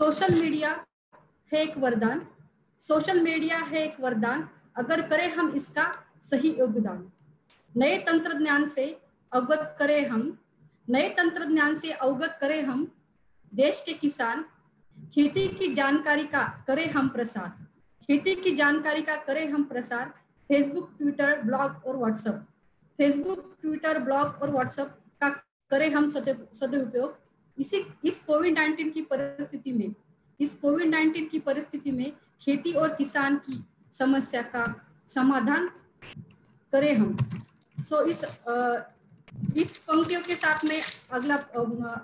Social media है एक वरदान। सोशल मीडिया है एक वरदान। अगर करें हम इसका सही योगदान। नए तंत्रज्ञान से अवगत करें हम। नए तंत्रज्ञान से अवगत करें हम। देश के किसान, खेती की जानकारी का करें हम प्रसार। खेती की जानकारी का करें हम प्रसार। फेसबुक ट्विटर ब्लॉग और व्हाट्सएप फेसबुक ट्विटर ब्लॉग और व्हाट्सएप का करें हम सदुपयोग। इसी इस कोविड नाइन्टीन की परिस्थिति में इस कोविड नाइन्टीन की परिस्थिति में खेती और किसान की समस्या का समाधान करें हम। सो so, इस आ, इस पंक्तियों के साथ में अगला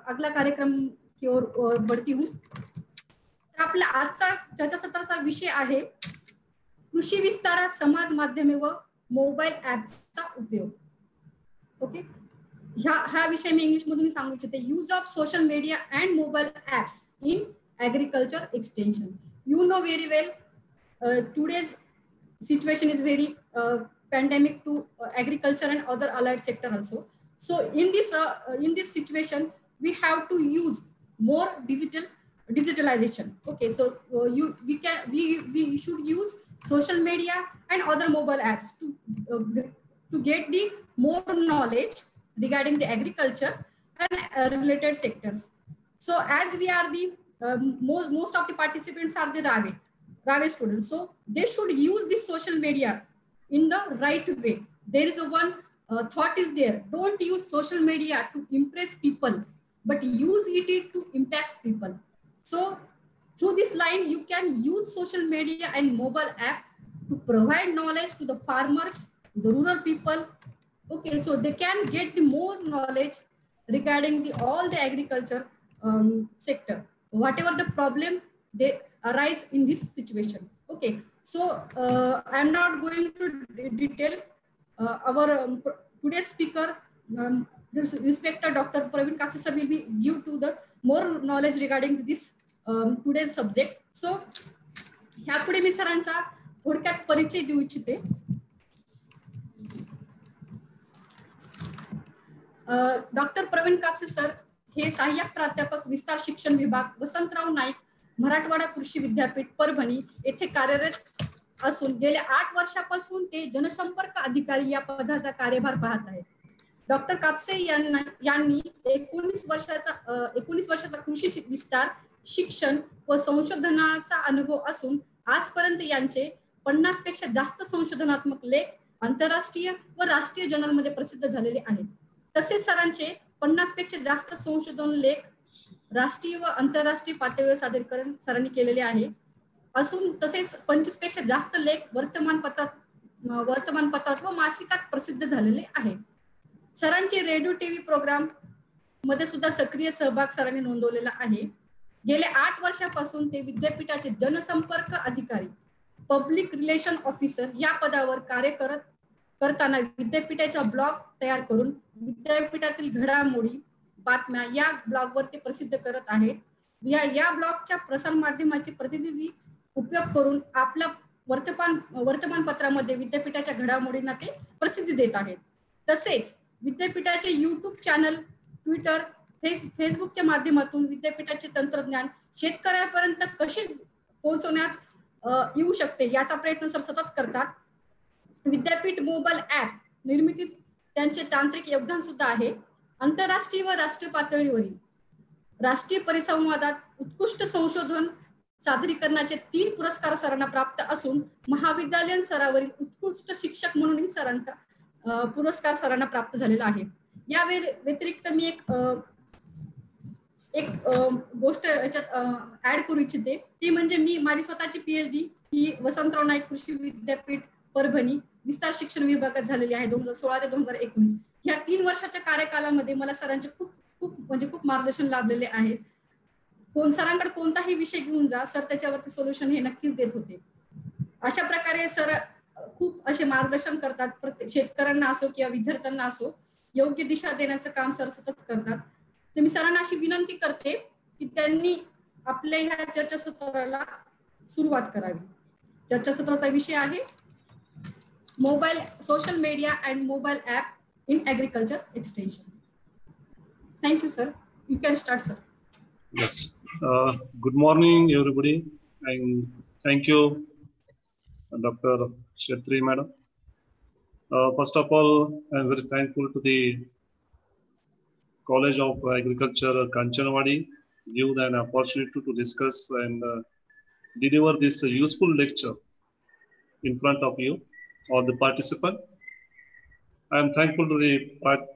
अगला कार्यक्रम की ओर बढ़ती हूँ। तर आपला आजचा चर्चासत्राचा विषय आहे कृषी विस्तारात समाज माध्यमे व मोबाईल ऍप्सचा उपयोग. ओके? ह्या हा विषय मी इंग्लिश मधून सांगू इच्छिते use of social media and mobile apps in agriculture extension you know very well today's situation is very uh, pandemic to uh, agriculture and other allied sector also so in this uh, in this situation we have to use more digital digitalization okay so you we can we we should use social media and other mobile apps to to get the more knowledge regarding the agriculture and related sectors so as we are the most most of the participants are the RAWE RAWE students. So they should use this social media in the right way. There is a one uh, thought is there. Don't use social media to impress people, but use it to impact people. So through this line, you can use social media and mobile app to provide knowledge to the farmers, the rural people. Okay, so they can get the more knowledge regarding the all the agriculture um, sector. Whatever the problem they arise in this situation. Okay, so uh, I'm not going to detail uh, our um, today's speaker, um, this inspector Dr. Praveen Kapse sir will be give to the more knowledge regarding this um, today's subject. So ह्यापुढे मी सरांचा थोडक्यात परिचय देऊ इच्छिते doctor Praveen Kapse sir हे सहाय्यक प्राध्यापक विस्तार शिक्षण विभाग वसंतराव नाईक मराठवाडा कृषी विद्यापीठ परभणी येथे कार्यरत असून गेल्या आठ वर्षापासून ते जनसंपर्क अधिकारी या पदाचा कार्यभार पाहत आहेत. डॉक्टर कापसे यांना यांनी एकोणीस वर्षाचा एकोणीस वर्षाचा कृषी विस्तार शिक्षण व संशोधनाचा अनुभव असून आजपर्यंत यांचे पन्नासपेक्षा जास्त संशोधनात्मक लेख आंतरराष्ट्रीय व राष्ट्रीय जर्नलमध्ये प्रसिद्ध झालेले आहेत. तसेच सरांचे पन्नासपेक्षा जास्त संशोधन लेख राष्ट्रीय व आंतरराष्ट्रीय पातळीवर सादरीकरण सरांनी केलेले आहे. असून तसेच पंचवीसपेक्षा जास्त लेख वर्तमानपत्रात वर्तमानपत्रात व मासिकात प्रसिद्ध झालेले आहेत सरांचे रेडिओ टीव्ही प्रोग्राममध्ये सुद्धा सक्रिय सहभाग सरांनी नोंदवलेला आहे. गेल्या आठ वर्षापासून ते विद्यापीठाचे जनसंपर्क अधिकारी पब्लिक रिलेशन ऑफिसर या पदावर कार्य करत करताना विद्यापीठाचा ब्लॉग तयार करून विद्यापीठातील घडामोडी बातम्या या ब्लॉगवर ते प्रसिद्ध करत आहेत या या ब्लॉगच्या प्रसार माध्यमाचे प्रतिनिधी उपयोग करून आपल्या वर्तमान वर्तमानपत्रामध्ये विद्यापीठाच्या घडामोडींना ते प्रसिद्धी देत आहेत. तसेच विद्यापीठाचे युट्यूब चॅनल ट्विटर फेस फेसबुकच्या माध्यमातून विद्यापीठाचे तंत्रज्ञान शेतकऱ्यापर्यंत कसे पोहोचवण्यात येऊ शकते याचा प्रयत्न सर सतत करतात. विद्यापीठ मोबाईल ऍप निर्मितीत त्यांचे तांत्रिक योगदान सुद्धा आहे. आंतरराष्ट्रीय व राष्ट्रीय पातळीवरील राष्ट्रीय परिसंवादात उत्कृष्ट संशोधन सादरीकरणाचे तीन पुरस्कार सरांना प्राप्त असून महाविद्यालयीन स्तरावरील उत्कृष्ट शिक्षक म्हणूनही सरांचा पुरस्कार सरांना प्राप्त झालेला आहे. या व्यतिरिक्त मी एक एक गोष्ट याच्यात ऍड करू इच्छिते. ती म्हणजे मी माझी स्वतःची पीएचडी ही वसंतराव नाईक कृषी विद्यापीठ परभणी विस्तार शिक्षण विभागात झालेली आहे दोन हजार सोळा ते दोन हजार एकोणीस. ह्या तीन वर्षाच्या कार्यकालामध्ये मला सरांचे खूप खूप म्हणजे खूप मार्गदर्शन लाभलेले आहेत कोण सरांकडे कोणताही विषय घेऊन जा सर त्याच्यावरती सोल्युशन हे नक्कीच देत होते. अशा प्रकारे सर खूप असे मार्गदर्शन करतात. प्रत्येक शेतकऱ्यांना असो किंवा विद्यार्थ्यांना असो योग्य दिशा देण्याचं काम सर सतत करतात. तर मी सरांना अशी विनंती करते की त्यांनी आपल्या ह्या चर्चासत्राला सुरुवात करावी. चर्चासत्राचा विषय आहे. mobile social media and mobile app in agriculture extension. Thank you, sir. You can start, sir. Yes. Uh, good morning, everybody. And thank you, Dr. Shetri, madam. Uh, first of all, I'm very thankful to the College of Agriculture, Kanchanwadi, give an opportunity to discuss and uh, deliver this useful lecture in front of you all the participant. I'm thankful to the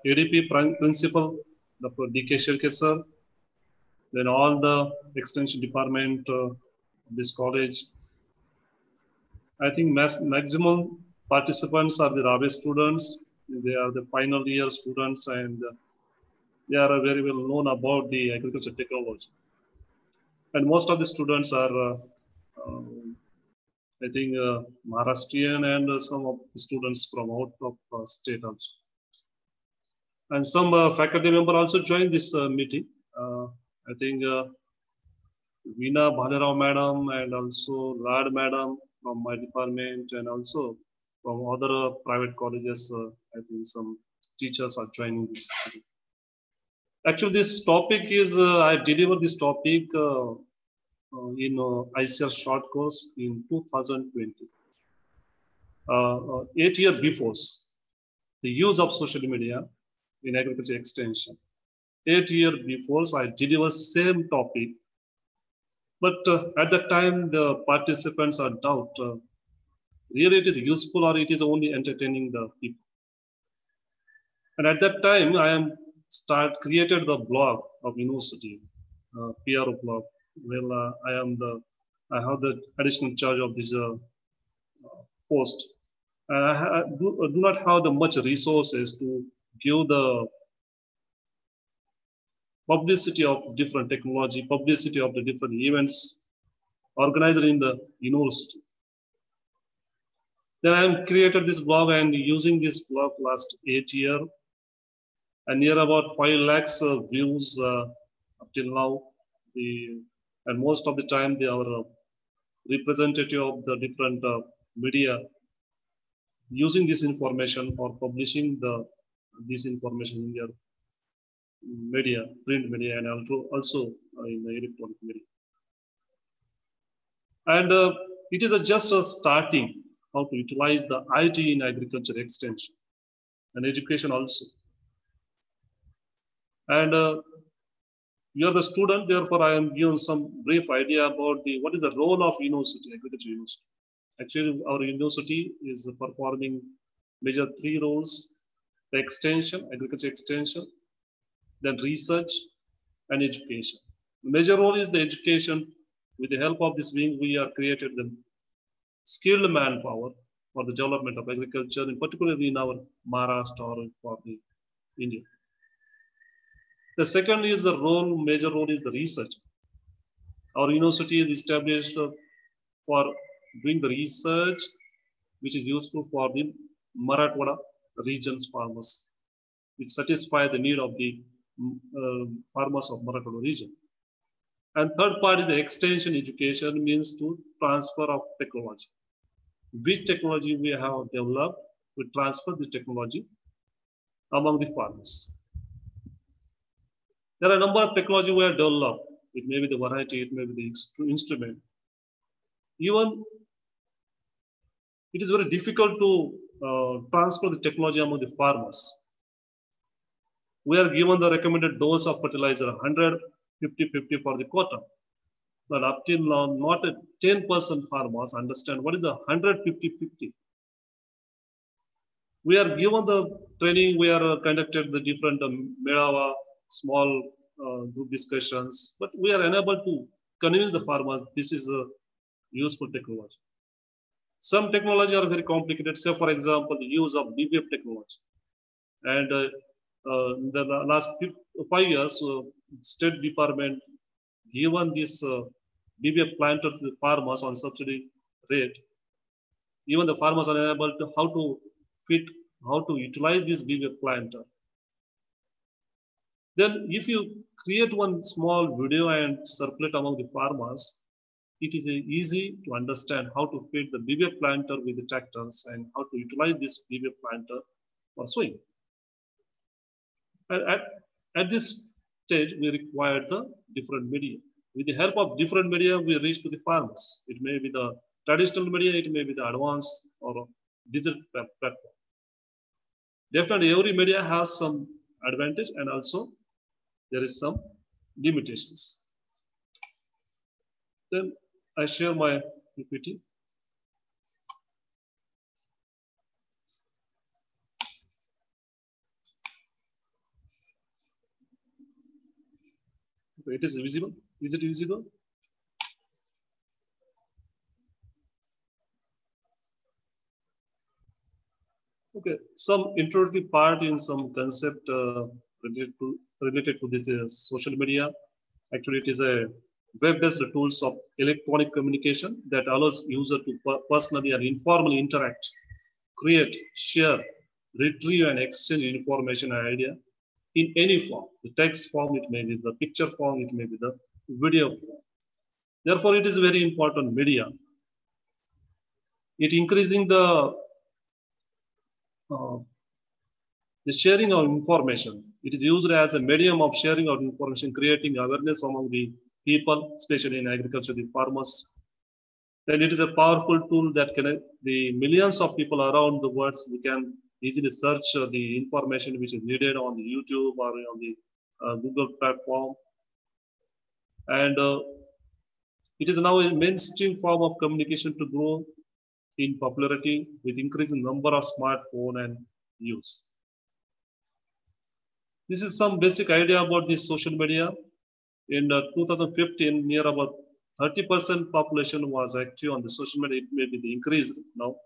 ADP principal, Dr. D.K. Shirke sir, then all the extension department uh, of this college. I think maximum participants are the RAWE students. They are the final year students and uh, they are very well known about the agriculture technology. And most of the students are, uh, I think, uh, Maharashtrian and uh, some of the students from out of uh, state also. And some faculty member also joined this meeting. I think uh, Veena madam and also Rad madam from my department and also from other private colleges, uh, I think some teachers are joining this. Actually, this topic is, uh, I delivered this topic uh, uh, in uh, ICL short course in 2020. Uh, eight years before, the use of social media in agriculture extension eight years before, I delivered same topic. But uh, at that time, the participants are doubt, uh, really it is useful or it is only entertaining the people. And at that time, I am start created the blog of university, uh, PRO blog. Well, uh, I am the, I have the additional charge of this uh, post. And I do, not have the much resources to give the publicity of different technology, publicity of the different events organized in the university. Then I have created this blog and using this blog last eight year and near about five lakhs of views uh, up till now. The, and most of the time they are uh, representative of the different uh, media using this information or publishing the this information in their media, print media, and also, also uh, in the electronic media. And uh, it is a just a starting how to utilize the IT in agriculture extension and education also. And uh, you are the student, therefore I am given some brief idea about the what is the role of university, agriculture university. Actually, our university is performing major three roles: the extension, agriculture extension, then research and education. The major role is the education. With the help of this wing, we are created the skilled manpower for the development of agriculture, in particularly in our Maharashtra or for the India. The second is the role, major role is the research. Our university is established for doing the research, which is useful for the Marathwada region's farmers, which satisfy the need of the uh, farmers of Marathwada region. And third part is the extension education means to transfer of technology. Which technology we have developed, we transfer the technology among the farmers. There are a number of technology we have developed. It may be the variety, it may be the instrument. Even it is very difficult to uh, transfer the technology among the farmers we are given the recommended dose of fertilizer 100, 50, 50 for the quota. But up till now, not a 10% farmers understand what is the 150, 50. We are given the training, we are conducted the different um, Melawa, small uh, group discussions, but we are unable to convince the farmers this is a useful technology. Some technology are very complicated. Say, for example, the use of BBF technology. And uh, uh, in the last five years, uh, State Department given this uh, BBF planter to the farmers on subsidy rate. Even the farmers are unable to how to fit, how to utilize this BBF planter. Then if you create one small video and circulate among the farmers, it is easy to understand how to fit the BBF planter with the tractors and how to utilize this BBF planter for sowing at, at this stage, we require the different media. With the help of different media, we reach to the farmers. It may be the traditional media, it may be the advanced or digital platform. Definitely, every media has some advantage and also there is some limitations. Then I share my PPT. It is visible. Is it visible? Okay, some introductory part in some concept uh, related to related to this uh, social media. Actually, it is a web-based tools of electronic communication that allows user to per personally and informally interact, create, share, retrieve, and exchange information and idea in any form. The text form, it may be the picture form, it may be the video form. Therefore, it is very important media. It increasing the uh, the sharing of information. It is used as a medium of sharing of information, creating awareness among the people, especially in agriculture, the farmers. And it is a powerful tool that can the millions of people around the world. We can easily search uh, the information which is needed on the YouTube or on the uh, Google platform. And uh, it is now a mainstream form of communication to grow in popularity with increasing number of smartphone and use. This is some basic idea about this social media. In uh, 2015, near about 30% population was active on the social media. It may be increased now.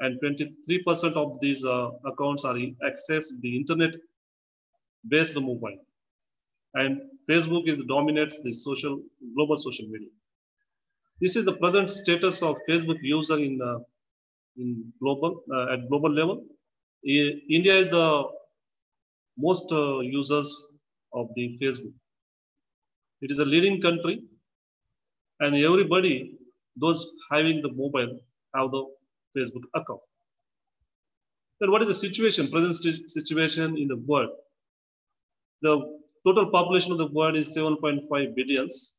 And 23% of these uh, accounts are accessed the internet based mobile. And Facebook is dominates the social global social media. This is the present status of Facebook user in uh, in global uh, at global level. India is the most uh, users of the Facebook. It is a leading country, and everybody, those having the mobile, have the Facebook account. Then what is the situation, present situation in the world? The total population of the world is 7.5 billions,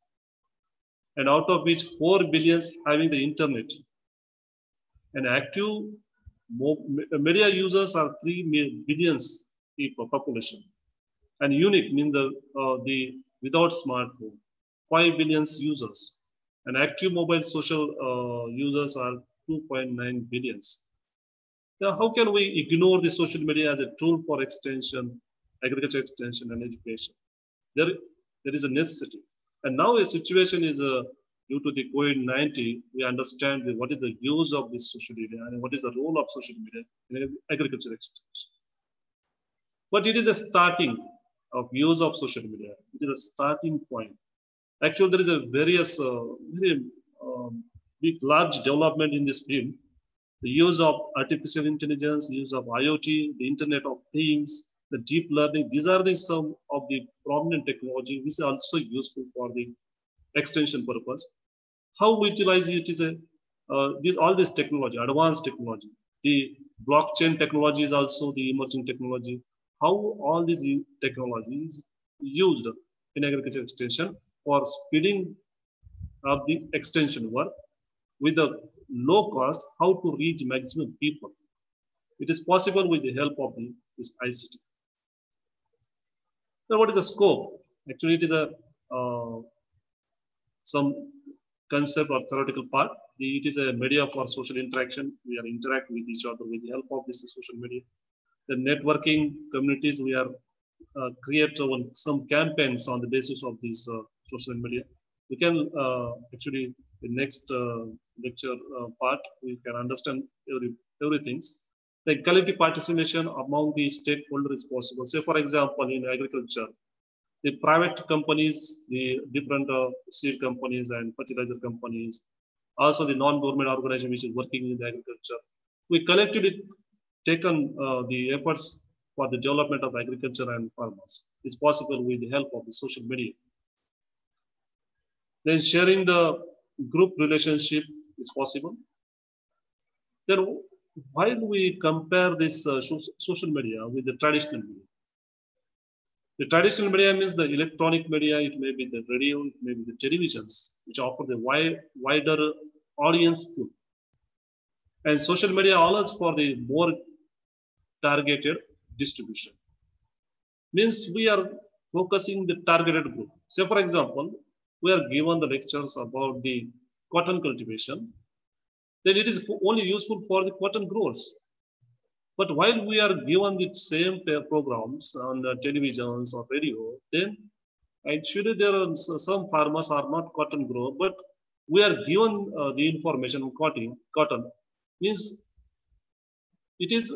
and out of which 4 billions having the internet. And active media users are 3 billions people population. And unique mean the, uh, the without smartphone, 5 billions users. And active mobile social uh, users are 2.9 billions. Now, how can we ignore the social media as a tool for extension, agriculture extension and education? There, there is a necessity. And now a situation is uh, due to the COVID-19, we understand the, what is the use of this social media and what is the role of social media in agriculture extension. But it is a starting of use of social media. It is a starting point. Actually, there is a various, uh, very um, big, large development in this field. The use of artificial intelligence, use of IoT, the Internet of Things, the deep learning. These are the some of the prominent technology which is also useful for the extension purpose. How we utilize it is a uh, this, all this technology, advanced technology. The blockchain technology is also the emerging technology how all these technologies used in agriculture extension for speeding up the extension work with a low cost, how to reach maximum people. It is possible with the help of the, this ICT. So what is the scope? Actually, it is a uh, some concept or theoretical part. It is a media for social interaction. We are interact with each other with the help of this social media the networking communities, we are uh, create some campaigns on the basis of these uh, social media. We can uh, actually, the next uh, lecture uh, part, we can understand every, everything. The collective participation among the stakeholders is possible. Say, for example, in agriculture, the private companies, the different uh, seed companies and fertilizer companies, also the non-government organization which is working in the agriculture, we collectively taken uh, the efforts for the development of agriculture and farmers. It's possible with the help of the social media. Then sharing the group relationship is possible. Then while we compare this uh, social media with the traditional media, The traditional media means the electronic media, it may be the radio, it may be the televisions, which offer the wide, wider audience pool. And social media allows for the more targeted distribution. Means we are focusing the targeted group. Say, for example, we are given the lectures about the cotton cultivation, then it is only useful for the cotton growers. But while we are given the same programs on the televisions or radio, then actually there are some farmers are not cotton grower, but we are given uh, the information on cotton, cotton means it is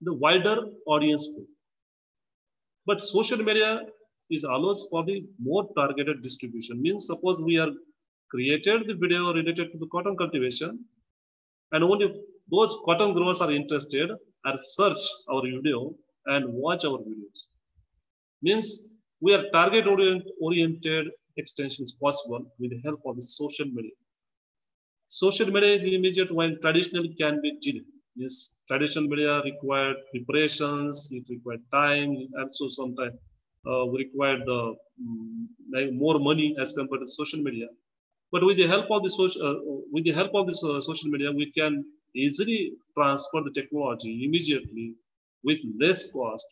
the wider audience pool. But social media is allows for the more targeted distribution. Means suppose we are created the video related to the cotton cultivation and only those cotton growers are interested are search our video and watch our videos. Means we are target orient, oriented extensions possible with the help of the social media. Social media is immediate while traditionally can be delayed. Yes, traditional media required preparations, it required time, and so sometimes uh, required the like more money as compared to social media. But with the help of the social, uh, with the help of this uh, social media, we can easily transfer the technology immediately with less cost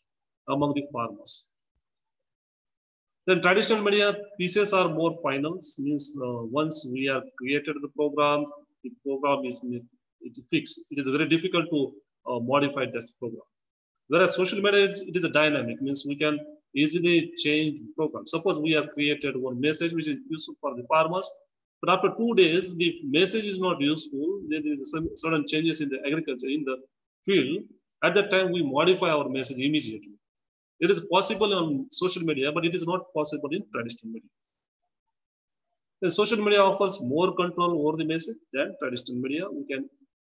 among the farmers. Then traditional media pieces are more final, means uh, once we have created the program, the program is fixed. It is very difficult to uh, modify this program. Whereas social media, it is a dynamic, means we can easily change program. Suppose we have created one message which is useful for the farmers, but after two days, the message is not useful. There is some certain changes in the agriculture, in the field. At that time, we modify our message immediately. It is possible on social media, but it is not possible in traditional media. The social media offers more control over the message than traditional media. We can,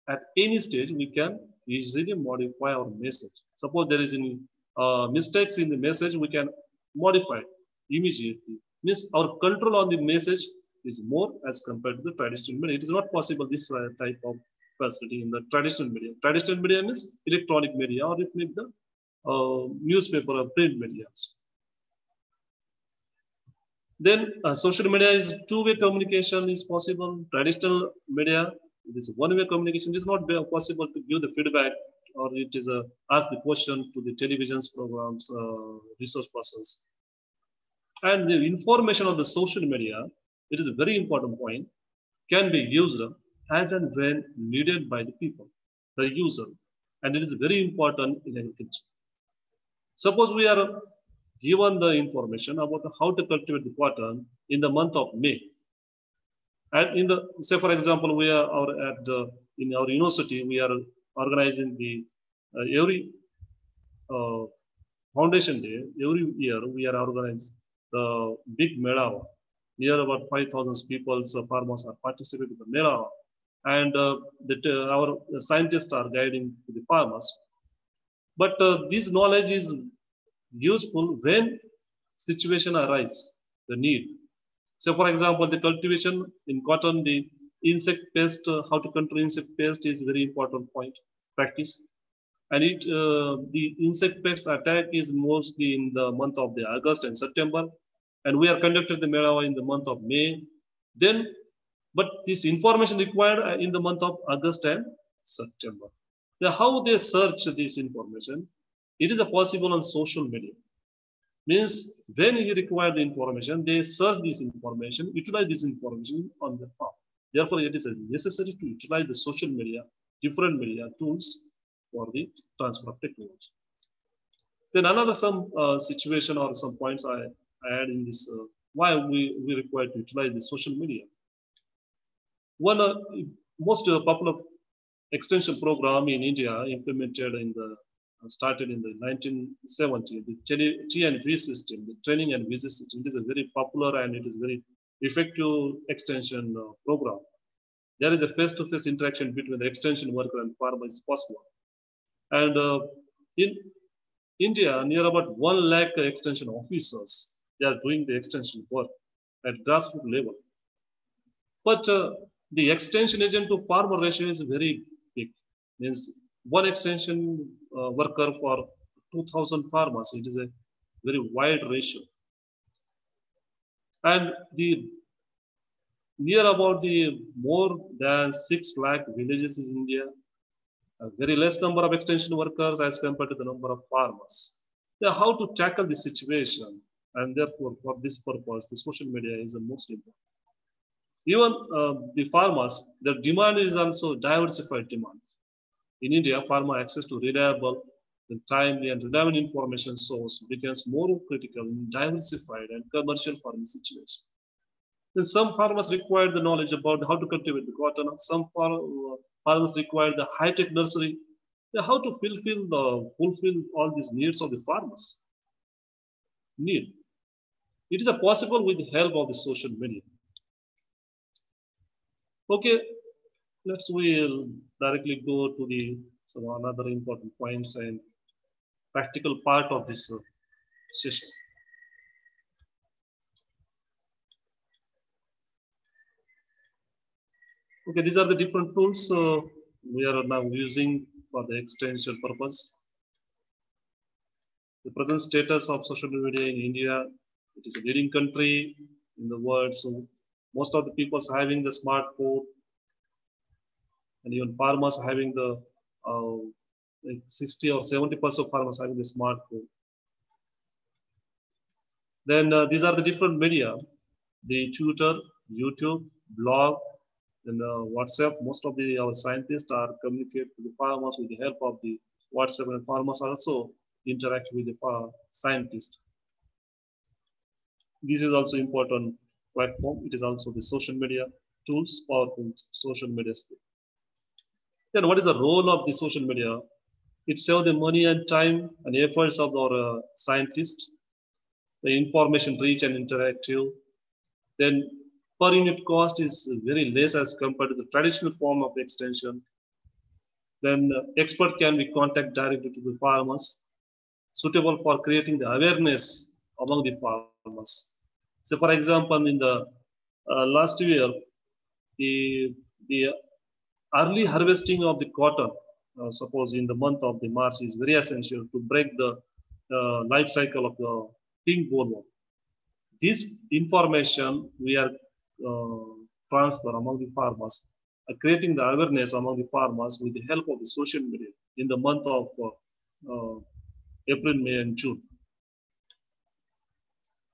at any stage, we can easily modify our message. Suppose there is any uh, mistakes in the message, we can modify immediately. Means our control on the message is more as compared to the traditional media. It is not possible this uh, type of facility in the traditional media. Traditional media means electronic media or it may be the uh, newspaper or print media. Then uh, social media is two-way communication is possible. Traditional media, it is one-way communication. Is not possible to give the feedback or it is a ask the question to the televisions programs, uh, resource persons. And the information of the social media, it is a very important point, can be used as and when needed by the people, the user. And it is very important in agriculture. Suppose we are given the information about how to cultivate the cotton in the month of May. And in the, say for example, we are at the, in our university, we are organizing the uh, every uh, foundation day, every year we are organizing the big Melawa. Near about 5,000 people, so farmers are participating in the Melawa. And uh, that, our scientists are guiding the farmers. But uh, this knowledge is useful when situation arises, the need. So for example, the cultivation in cotton, the insect pest, uh, how to control insect pest is very important point, practice. And it, uh, the insect pest attack is mostly in the month of the August and September. And we are conducted the Melawa in the month of May. Then, but this information required in the month of August and September. Now, how they search this information, it is possible on social media. Means when you require the information, they search this information, utilize this information on the farm. Therefore, it is necessary to utilize the social media, different media tools for the transfer of technology. Then another some uh, situation or some points I add in this, uh, why we, we require to utilize the social media. One uh, most popular extension program in India implemented in the started in the 1970, the T and V system, the training and visit system. Is a very popular and it is very effective extension uh, program. There is a face-to-face -face interaction between the extension worker and farmer is possible. And uh, in India, near about one lakh extension officers, they are doing the extension work at grassroots level. But uh, the extension agent to farmer ratio is very big. Means one extension uh, worker for 2000 farmers. It is a very wide ratio. And the near about the more than 6 lakh villages in India, a very less number of extension workers as compared to the number of farmers. Now, how to tackle the situation? And therefore, for this purpose, the social media is the most important. Even uh, the farmers, their demand is also diversified demands. In India, farmer access to reliable, and timely and relevant information source becomes more critical in diversified and commercial farming situations. Then some farmers require the knowledge about how to cultivate the cotton. Some far, farmers require the high-tech nursery. How to fulfill the fulfill all these needs of the farmers. Need. It is possible with the help of the social media. Okay, let's we'll directly go to the some another important points and practical part of this uh, session. Okay, these are the different tools uh, we are now using for the extension purpose. The present status of social media in India, it is a leading country in the world. So most of the people are having the smartphone and even farmers having the uh, like 60 or 70 percent of farmers having the smartphone. Then uh, these are the different media, the Twitter, YouTube, blog, and uh, WhatsApp. Most of the our scientists are communicate with the farmers with the help of the WhatsApp, and farmers also interact with the uh, scientists. This is also important platform. It is also the social media tools, powerful social media. Then what is the role of the social media? It saves the money and time and efforts of our uh, scientists. The information rich and interactive. Then per unit cost is very less as compared to the traditional form of extension. Then uh, expert can be contact directly to the farmers, suitable for creating the awareness among the farmers. So for example, in the uh, last year, the, the early harvesting of the cotton, uh, suppose in the month of the March is very essential to break the uh, life cycle of the pink bollworm. This information we are uh, transfer among the farmers, uh, creating the awareness among the farmers with the help of the social media in the month of uh, April, May, and June.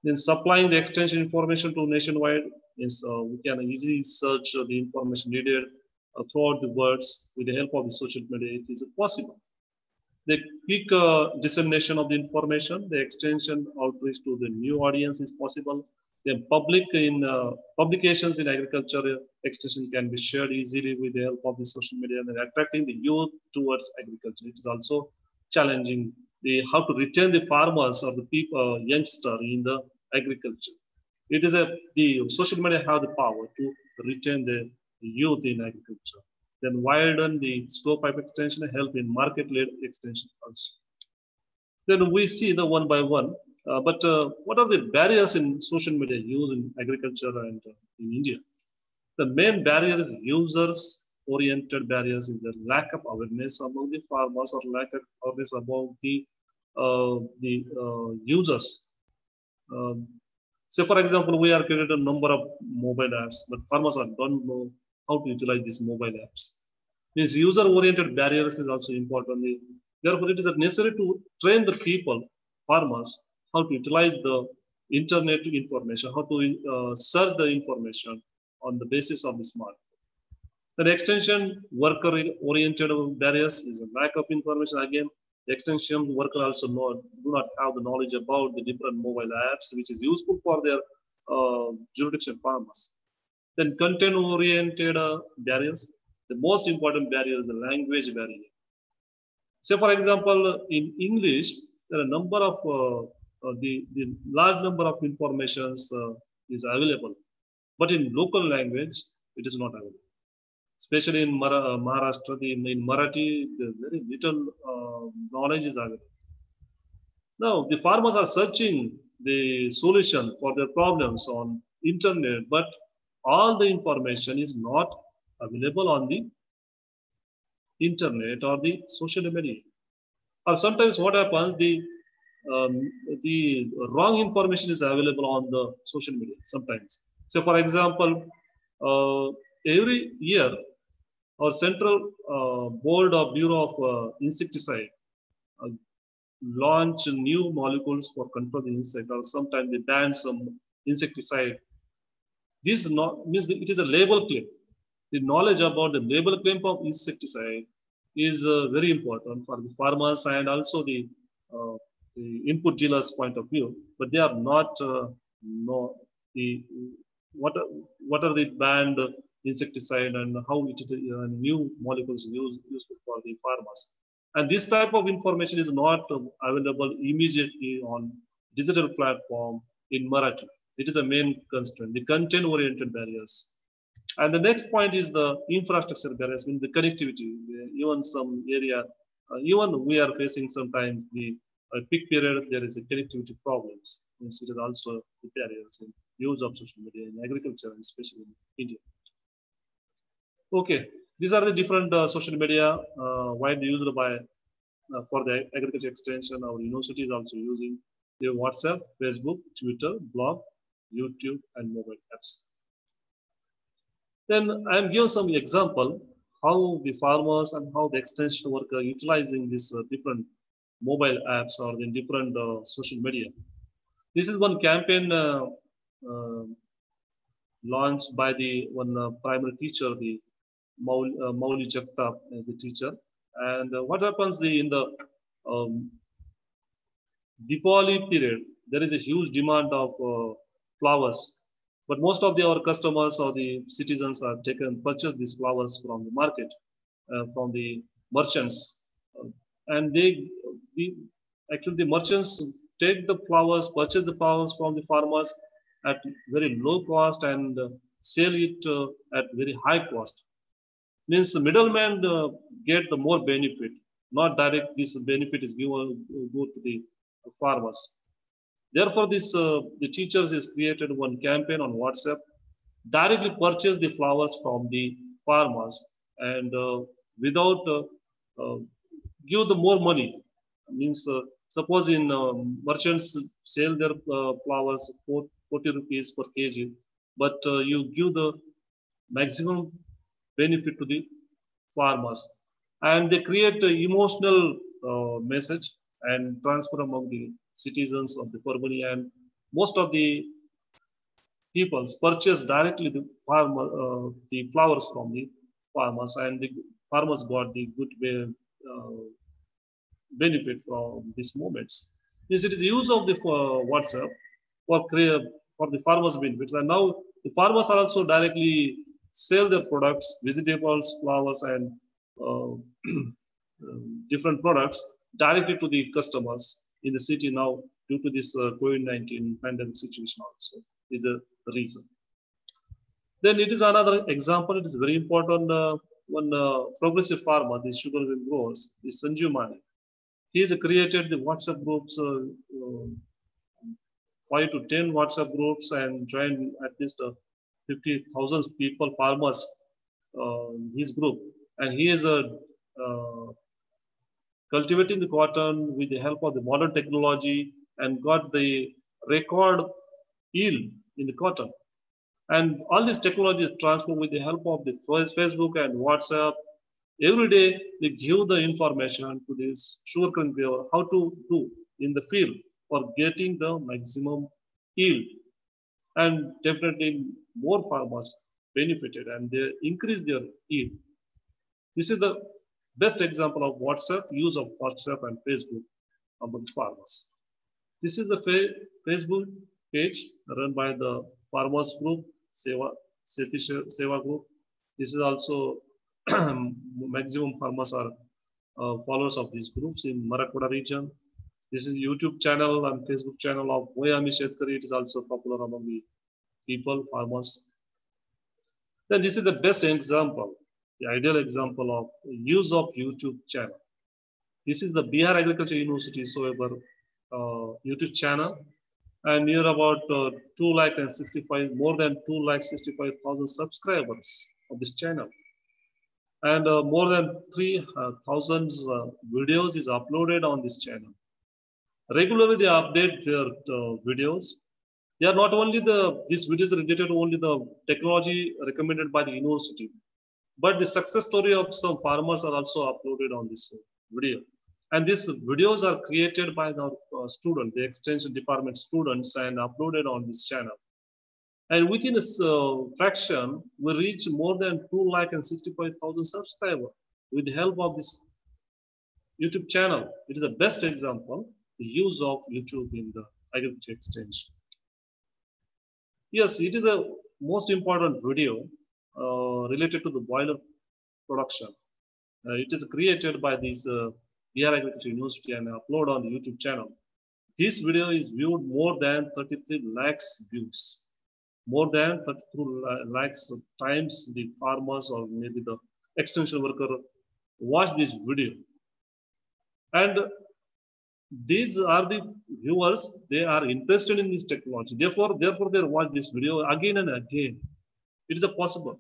Then supplying the extension information to nationwide is uh, we can easily search uh, the information needed uh, throughout the words with the help of the social media. It is possible. The quick uh, dissemination of the information, the extension outreach to the new audience is possible. The public in uh, publications in agriculture extension can be shared easily with the help of the social media and attracting the youth towards agriculture. It is also challenging the how to retain the farmers or the people uh, youngster in the agriculture. It is a the social media have the power to retain the youth in agriculture. Then widen the stovepipe extension help in market-led extension also. Then we see the one by one. Uh, but uh, what are the barriers in social media use in agriculture and uh, in India? The main barrier is users-oriented barriers in the lack of awareness among the farmers or lack of awareness among the the users um, so for example, we are created a number of mobile apps, but farmers are, don't know how to utilize these mobile apps. These user-oriented barriers is also important. Therefore, it is necessary to train the people, farmers, how to utilize the internet information, how to uh, search the information on the basis of the smart. The extension worker-oriented barriers is a lack of information. Again, the extension worker also know, do not have the knowledge about the different mobile apps, which is useful for their uh, jurisdiction farmers. Then content-oriented uh, barriers. The most important barrier is the language barrier. Say, for example, in English, there are a number of uh, uh the, the large number of informations uh, is available, but in local language, it is not available especially in Mara, Maharashtra, the, in Marathi, very little uh, knowledge is available. Now, the farmers are searching the solution for their problems on internet, but all the information is not available on the internet or the social media. Or sometimes what happens, the um, the wrong information is available on the social media sometimes. So, for example, uh, every year, our Central uh, Board of Bureau of uh, Insecticide uh, launch new molecules for control the insect, or sometimes they ban some insecticide. This means it is a label claim. The knowledge about the label claim of insecticide is uh, very important for the farmers and also the, uh, the input dealers point of view, but they are not uh, no, the what are, what are the banned insecticide and how it uh, new molecules used useful for the farmers. And this type of information is not available immediately on digital platform in Marathi. It is a main constraint, the content-oriented barriers. And the next point is the infrastructure barriers, I mean the connectivity. Even some area, uh, even we are facing sometimes the uh, peak period, there is a connectivity problems. Means it is also the barriers in use of social media in agriculture, especially in India. Okay, these are the different uh, social media uh, widely used by uh, for the agriculture extension. Our university is also using the WhatsApp, Facebook, Twitter, blog, YouTube, and mobile apps. Then I am giving some example how the farmers and how the extension worker utilizing these uh, different mobile apps or the different uh, social media. This is one campaign uh, launched by the one primary teacher, the Mauli, uh, Mauli uh, the teacher. And uh, what happens the, in the um, period, there is a huge demand of uh, flowers. But most of the, our customers or the citizens are taken, purchase these flowers from the market, uh, from the merchants. and they, the, actually the merchants take the flowers, purchase the flowers from the farmers at very low cost and uh, sell it uh, at very high cost means the middleman uh, get the more benefit, not direct this benefit is given go to the farmers. Therefore, this uh, the teachers is created one campaign on WhatsApp, directly purchase the flowers from the farmers and uh, without uh, uh, give the more money. Means uh, suppose in um, merchants sell their flowers for 40 rupees per kg, but you give the maximum benefit to the farmers. And they create emotional uh, message and transfer among the citizens of the Parbhani and most of the peoples purchase directly the farmer, uh, the flowers from the farmers and the farmers got the good uh, benefit from these moments. Yes, it is use of the uh, WhatsApp for, for the farmers benefits. And now the farmers are also directly sell their products, vegetables, flowers, and uh, different products directly to the customers in the city now due to this uh, COVID-19 pandemic situation also is a reason. Then it is another example, it is very important uh, one uh, progressive farmer, the sugar growers, the Sanju Mane. He has created the WhatsApp groups, uh, uh, five to 10 WhatsApp groups and joined at least 50,000 people, farmers, uh, his group. And he is a, uh, cultivating the cotton with the help of the modern technology and got the record yield in the cotton. And all this technology is transferred with the help of the Facebook and WhatsApp. Every day they give the information to this sugarcane grower how to do in the field for getting the maximum yield. And definitely more farmers benefited and they increased their yield. This is the best example of WhatsApp, use of WhatsApp and Facebook among farmers. This is the Facebook page run by the farmers group, Seva, Seva group. This is also maximum farmers are uh, followers of these groups in Marathwada region. This is YouTube channel and Facebook channel of Moyami Shetkari. It is also popular among the people, farmers. Then this is the best example, the ideal example of use of YouTube channel. This is the Bihar Agriculture University Sabour uh, YouTube channel. And near about uh, 2 lakh and 65, more than 2 lakh 65,000 subscribers of this channel. And uh, more than 3,000 uh, uh, videos is uploaded on this channel. Regularly, they update their uh, videos. They are not only the these videos are related to only the technology recommended by the university, but the success story of some farmers are also uploaded on this video. And these videos are created by the uh, student, the extension department students, and uploaded on this channel. And within a uh, fraction, we reach more than 2 lakh and 65,000 subscribers with the help of this YouTube channel. It is the best example, the use of YouTube in the agriculture extension. Yes, it is a most important video related to the broiler production. Uh, it is created by this uh, BR Agriculture University and upload on the YouTube channel. This video is viewed more than 33 lakhs views. More than 32 lakhs times the farmers or maybe the extension worker watch this video. And these are the viewers, they are interested in this technology. Therefore, therefore they watch this video again and again. It is a possible.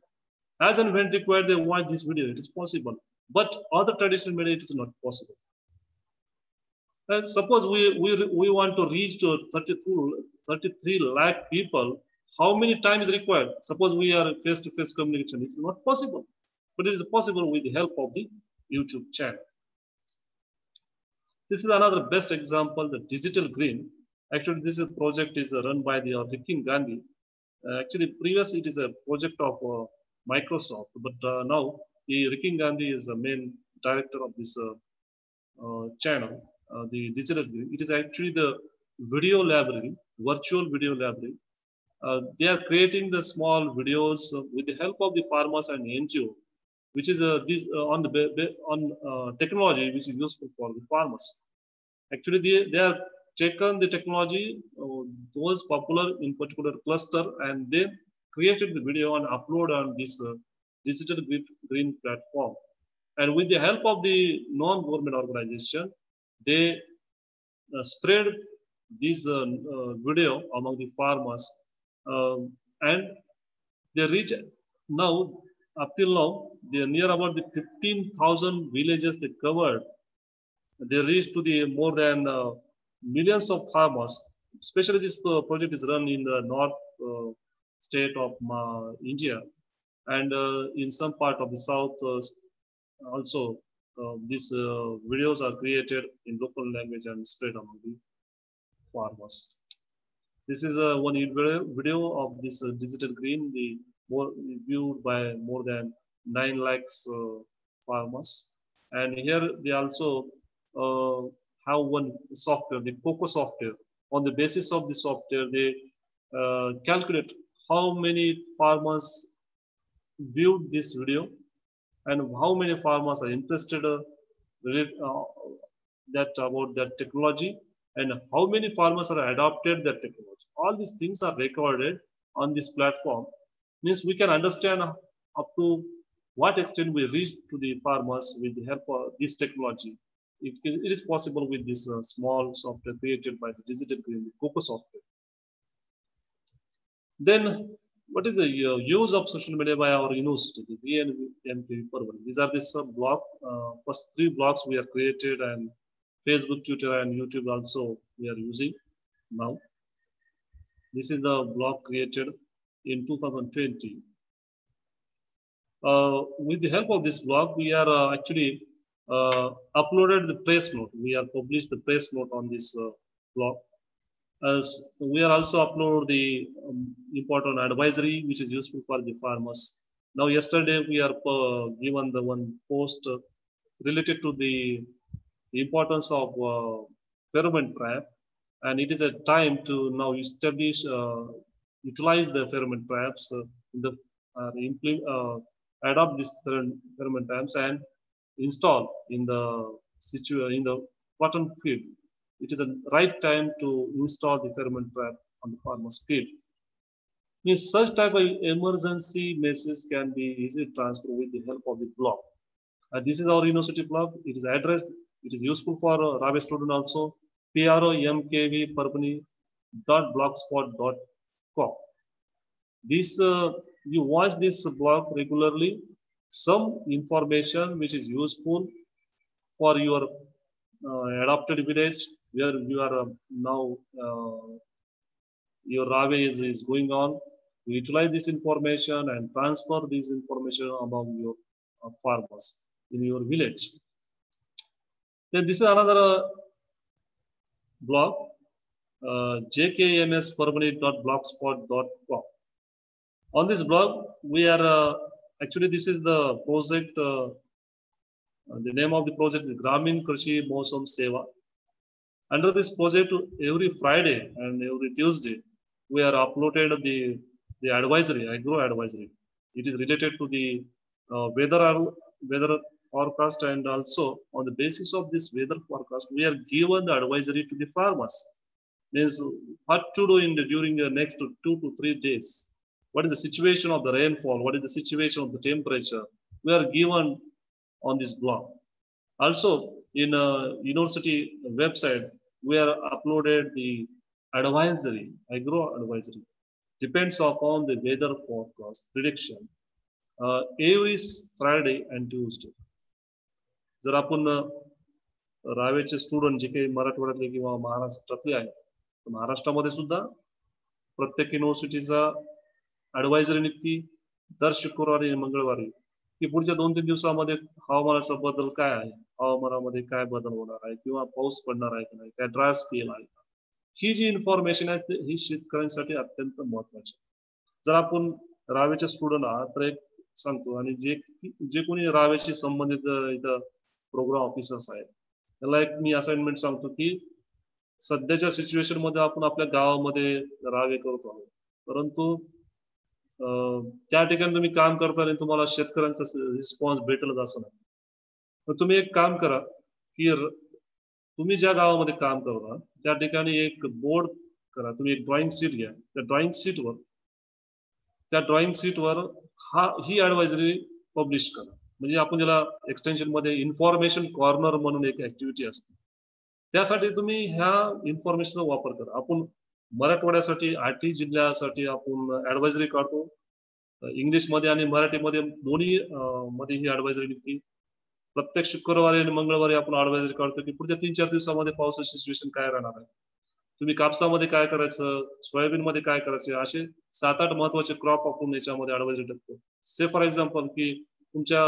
As and when required, they watch this video. It is possible. But other traditional media, it is not possible. And suppose we, we, we want to reach to 32, 33 lakh people, how many times is required? Suppose we are face-to-face -face communication, it is not possible. But it is possible with the help of the YouTube channel. This is another best example, the digital green. Actually, this is project is run by the uh, Rikin Gandhi. Uh, actually, previous it is a project of uh, Microsoft, but uh, now the Rikin Gandhi is the main director of this uh, uh, channel, the digital green. It is actually the video library, virtual video library. they are creating the small videos with the help of the farmers and NGO which is this, on the on technology which is useful for the farmers. Actually, they, they have taken the technology, uh, those popular in particular cluster, and they created the video and upload on this uh, digital green platform. And with the help of the non-government organization, they uh, spread this video among the farmers, um, and they reach now up till now, they near about the 15,000 villages they covered. They reached to the more than uh, millions of farmers. Especially this uh, project is run in the north uh, state of uh, India, and uh, in some part of the south uh, also. these videos are created in local language and spread among the farmers. This is one video of this digital green, the more viewed by more than 9 lakhs uh, farmers. And here they also uh, have one software, the COCO software. On the basis of the software, they uh, calculate how many farmers viewed this video and how many farmers are interested uh, uh, that about that technology and how many farmers are adopted that technology. All these things are recorded on this platform means we can understand up to what extent we reach to the farmers with the help of this technology. it, it is possible with this uh, small software created by the digital green, the COCO software. Then what is the uh, use of social media by our university, the VNMK These are the block. Uh, first three blocks we have created and Facebook, Twitter, and YouTube also we are using now. This is the block created in 2020. Uh, with the help of this blog, we are uh, actually uh, uploaded the press note. We have published the press note on this uh, blog. As we are also upload the um, important advisory, which is useful for the farmers. Now, yesterday we are uh, given the one post uh, related to the, importance of pheromone trap, and it is a time to now establish utilize the pheromone traps uh, in the uh, uh, adopt these pheromone traps and install in the situ in the cotton field. It is a right time to install the pheromone trap on the farmer's field. Means such type of emergency message can be easily transferred with the help of the blog. Uh, this is our university blog. It is addressed. It is useful for uh, RAWE student also. Blogspot.com this uh, you watch this blog regularly some information which is useful for your uh, adopted village where you are uh, now uh, your RAWE is, is going on. Utilize this information and transfer this information among your uh, farmers in your village. Then this is another uh, blog, uh, jkmspermanent.blogspot.com. On this blog, we are uh, actually this is the project. Uh, the name of the project is Gramin Krishi Mosam Seva. Under this project, every Friday and every Tuesday, we are uploaded the the advisory, agro advisory. It is related to the uh, weather weather forecast and also on the basis of this weather forecast, we are given the advisory to the farmers. Means what to do in the, during the next two to three days. What is the situation of the rainfall? What is the situation of the temperature? We are given on this blog. Also, in a university website, we are uploaded the advisory, agro advisory. Depends upon the weather forecast prediction uh, every Friday and Tuesday. जर आपण रावेचे student जे काही मराठवाड्यातले किंवा महाराष्ट्रातले आहे महाराष्ट्रामध्ये सुद्धा प्रत्येक युनिव्हर्सिटीचा advisory निघती दर शुक्रवारी मंगळवारी की पुढच्या दोन तीन दिवसामध्ये हवामानाचा बदल काय आहे? हवामानामध्ये काय बदल होणार आहे? किंवा पाऊस पडणार आहे की नाही? काय ड्राय स्पेल आहे ही जी इन्फॉर्मेशन आहे ही शेतकऱ्यांसाठी अत्यंत महत्वाची जर आपण रावेच्या स्टुडंट आहात तर एक सांगतो आणि जे जे कोणी रावेशी संबंधित इथं प्रोग्राम ऑफिसर्स आहेत त्याला एक मी असाइनमेंट सांगतो की सध्याच्या सिच्युएशनमध्ये आपण आपल्या गावामध्ये रावे करतो आहोत. परंतु त्या ठिकाणी तुम्ही काम करताना तुम्हाला शेतकऱ्यांचा रिस्पॉन्स नाही. तर तुम्ही एक काम करा की तुम्ही ज्या गावामध्ये काम करता एक बोर्ड करा. तुम्ही एक ड्रॉइंग सीट घ्या. त्या ड्रॉइंग सीटवर त्या ड्रॉइंग सीटवर हा, ही ऍडवायझरी पब्लिश करा. म्हणजे आपण ज्याला एक्सटेन्शन मध्ये इन्फॉर्मेशन कॉर्नर म्हणून एक ऍक्टिव्हिटी तुम्ही ह्या इन्फॉर्मेशनचा वापर करा. आपण मराठवाड्यासाठी आठही जिल्ह्यासाठी आपण ऍडवायझरी काढतो. इंग्लिशमध्ये आणि मराठीमध्ये दोन्ही मध्ये ही ऍडवायझरी निघते. प्रत्येक शुक्रवारी आणि मंगळवारी आपण ऍडवायझरी काढतो की पुढच्या तीन चार दिवसामध्ये पावसाची सिच्युएशन काय राहणार आहे? तुम्ही कापसामध्ये काय करायचं? सोयाबीन मध्ये काय करायचं? असे सात आठ महत्त्वाचे क्रॉप आपण याच्यामध्ये ऍडवायझरी टाकतो. से फॉर एक्झाम्पल की तुमच्या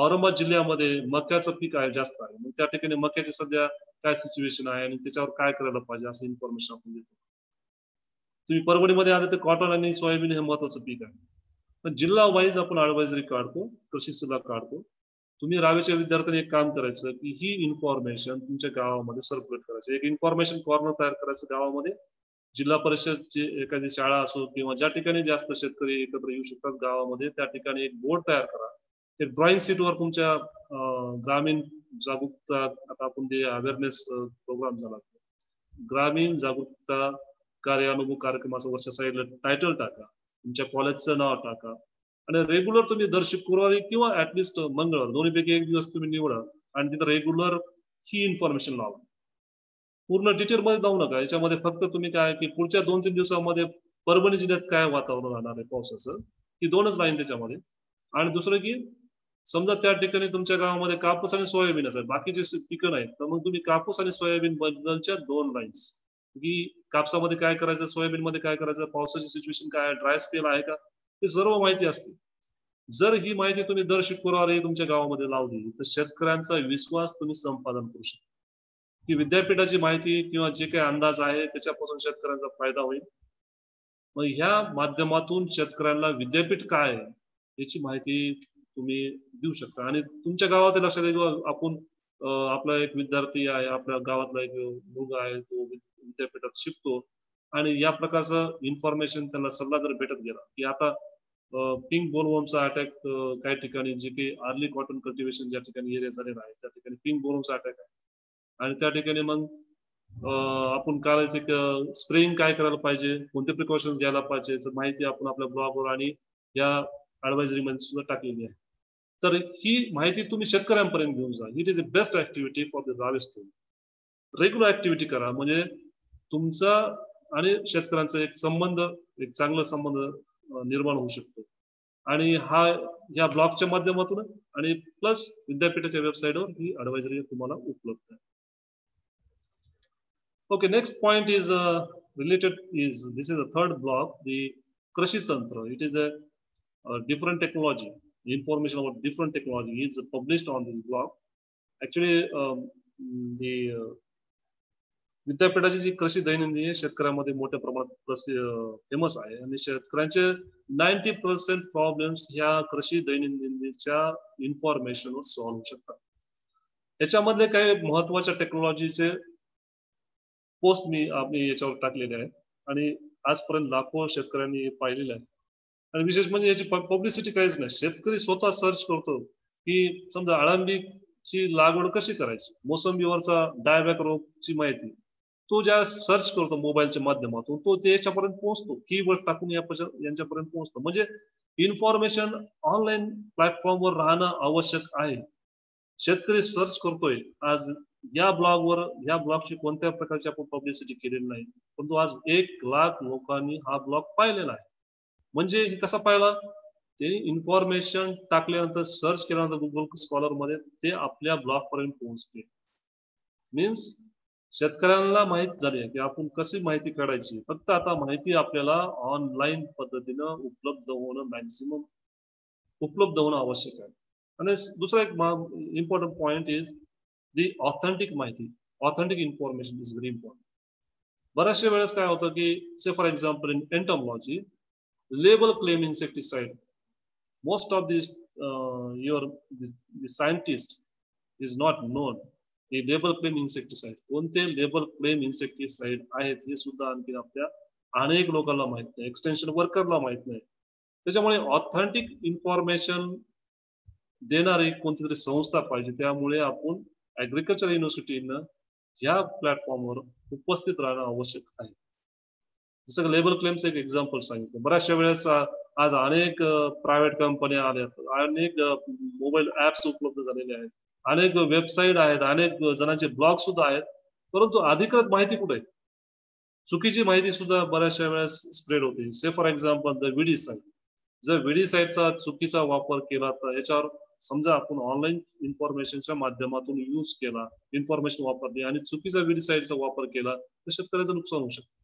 औरंगाबाद जिल्ह्यामध्ये मक्याचं पीक आहे जास्त आहे. मग त्या ठिकाणी मक्याची सध्या काय सिच्युएशन आहे आणि त्याच्यावर काय करायला पाहिजे असं इन्फॉर्मेशन आपण देतो. तुम्ही परभणीमध्ये आले तर कॉटन आणि सोयाबीन हे महत्वाचं पीक आहे. जिल्हा वाईज आपण ऍडवायझरी काढतो, कृषी सुद्धा काढतो. तुम्ही रावेच्या विद्यार्थ्यांनी एक काम करायचं की ही इन्फॉर्मेशन तुमच्या गावामध्ये सर्क्युलेट करायचं. एक इन्फॉर्मेशन कॉर्नर तयार करायचं गावामध्ये. जिल्हा परिषदची एखादी शाळा असो किंवा ज्या ठिकाणी जास्त शेतकरी एकत्र येऊ शकतात गावामध्ये, त्या ठिकाणी एक बोर्ड तयार करा. एक ड्रॉइंग सीटवर तुमच्या ग्रामीण जागरूकता, आता आपण ते अवेअरनेस प्रोग्राम झाला. ग्रामीण जागरूकता कार्यानुभव कार्यक्रमाचं वर्षा साईडला टायटल टाका तुमच्या कॉलेजचं नाव टाका. आणि रेग्युलर तुम्ही दर शुक्रवारी किंवा ऍटलिस्ट मंगळवार दोन्हीपैकी एक दिवस तुम्ही निवडा आणि तिथं रेग्युलर ही इन्फॉर्मेशन लावा. पूर्ण डिटेल मध्ये जाऊ नका. याच्यामध्ये फक्त तुम्ही काय की पुढच्या दोन तीन दिवसामध्ये परभणी जिल्ह्यात काय वातावरण राहणार आहे पावसाचं ही दोनच लाईन त्याच्यामध्ये. आणि दुसरं की समजा त्या ठिकाणी तुमच्या गावामध्ये कापूस आणि सोयाबीन असेल बाकीचे पिकं नाहीत तर मग तुम्ही कापूस आणि सोयाबीन बद्दलच्या दोन लाईन्स की कापसामध्ये काय करायचं सोयाबीन मध्ये काय करायचं पावसाची सिच्युएशन काय ड्राय स्पेल आहे का? हे सर्व माहिती असते. जर ही माहिती तुम्ही दर शुक्रवारी तुमच्या गावामध्ये लावली तर शेतकऱ्यांचा विश्वास तुम्ही संपादन करू शकता. की विद्यापीठाची माहिती किंवा जे काही अंदाज आहे त्याच्यापासून शेतकऱ्यांचा फायदा होईल. मग ह्या माध्यमातून शेतकऱ्यांना विद्यापीठ काय आहे याची माहिती तुम्ही देऊ शकता. आणि तुमच्या गावात लक्षात येईल आपण आपला एक विद्यार्थी आहे आपल्या गावातला एक मुलगा आहे तो विद्यापीठात शिकतो. आणि या प्रकारचं इन्फॉर्मेशन त्यांना सल्ला जर भेटत गेला की आता पिंक बोलवमचा अटॅक काही ठिकाणी जे काही अर्ली कॉटन कल्टिवेशन ज्या ठिकाणी एरिया झालेला आहे त्या ठिकाणी पिंक बोलवमचा अटॅक आहे. आणि त्या ठिकाणी मग आपण करायचं स्प्रेइंग काय करायला पाहिजे कोणते प्रिकॉशन्स घ्यायला पाहिजे माहिती आपण आपल्या ब्लॉगवर आणि या ऍडवायझरी मध्ये सुद्धा टाकलेली आहे. तर ही माहिती तुम्ही शेतकऱ्यांपर्यंत घेऊन जा. It is a best activity for the रावेस्ट regular activity करा. म्हणजे तुमचा आणि शेतकऱ्यांचा एक संबंध एक चांगला संबंध निर्माण होऊ शकतो. आणि हा या ब्लॉगच्या माध्यमातून आणि प्लस विद्यापीठाच्या वेबसाईटवर ही ऍडवायझरी तुम्हाला उपलब्ध आहे. Okay next point is related is this is a third block block, कृषी तंत्र. It is a different technology. Information about different technology is published on this block. Actually, um, the uh, विद्यापीठाची जी कृषी दैनंदिन शेतकऱ्यामध्ये मोठ्या प्रमाणात फेमस आहे. आणि शेतकऱ्यांचे नाईन्टी पर्सेंट प्रॉब्लेम्स ह्या कृषी दैनंदिनच्या इन्फॉर्मेशनवर सॉल्व्ह होऊ शकतात. याच्यामधले काही महत्त्वाच्या टेक्नॉलॉजीचे पोस्ट मी आम्ही याच्यावर टाकलेले आहे आणि आजपर्यंत लाखो शेतकऱ्यांनी पाहिलेले आहे. आणि विशेष म्हणजे याची पब्लिसिटी काहीच नाही. शेतकरी स्वतः सर्च करतो की समजा अळंबीची लागवड कशी करायची? मोसंबीवरचा डायबॅक रोगची माहिती. तो ज्या सर्च करतो मोबाईलच्या माध्यमातून तो त्याच्यापर्यंत पोहोचतो. कीवर्ड टाकून यांच्यापर्यंत पोहोचतो. म्हणजे इन्फॉर्मेशन ऑनलाईन प्लॅटफॉर्मवर राहणं आवश्यक आहे. शेतकरी सर्च करतोय. आज या ब्लॉगवर या ब्लॉगची कोणत्या प्रकारची आपण पब्लिसिटी केलेली नाही. परंतु आज एक लाख लोकांनी हा ब्लॉग पाहिलेला आहे. म्हणजे कसा पाहिला? ते इन्फॉर्मेशन टाकल्यानंतर सर्च केल्यानंतर गुगल स्कॉलरमध्ये ते आपल्या ब्लॉग पर्यंत पोहोचते मीन्स शेतकऱ्यांना माहीत झाली की आपण कशी माहिती काढायची? फक्त आता माहिती आपल्याला ऑनलाईन पद्धतीनं उपलब्ध होणं मॅक्झिमम उपलब्ध होणं आवश्यक आहे. आणि दुसरा एक important point is the authentic माहिती. Authentic information is very important बऱ्याचशा वेळेस काय होतं की say for example in entomology label claim these, most of the, your scientist is not known hey label claim insecticide कोणते लेबल क्लेम इन्सेक्टिसाइड आहेत हे सुद्धा आणखी आपल्या अनेक लोकांना माहीत नाही. एक्सटेन्शन वर्करला माहीत नाही. त्याच्यामुळे ऑथेंटिक इन्फॉर्मेशन देणारी कोणती तरी संस्था पाहिजे. त्यामुळे आपण ऍग्रिकल्चर युनिव्हर्सिटीनं या प्लॅटफॉर्मवर उपस्थित राहणं आवश्यक आहे. जसं लेबर क्लेमचं एक एक्झाम्पल सांगितलं. बऱ्याचशा वेळेस आज अनेक प्रायव्हेट कंपन्या आल्यात. अनेक मोबाईल ऍप्स उपलब्ध झालेले आहेत. अनेक वेबसाईट आहेत. अनेक जणांचे ब्लॉग सुद्धा आहेत. परंतु अधिकृत माहिती कुठे आहे? चुकीची माहिती सुद्धा बऱ्याचशा वेळेस स्प्रेड होते. Say for example the weedicide जर विडी साईटचा चुकीचा वापर केला तर याच्यावर समजा आपण ऑनलाईन इन्फॉर्मेशनच्या माध्यमातून यूज केला इन्फॉर्मेशन वापरली आणि चुकीचा विडी साईटचा वापर केला तर शेतकऱ्याचं नुकसान होऊ शकतं.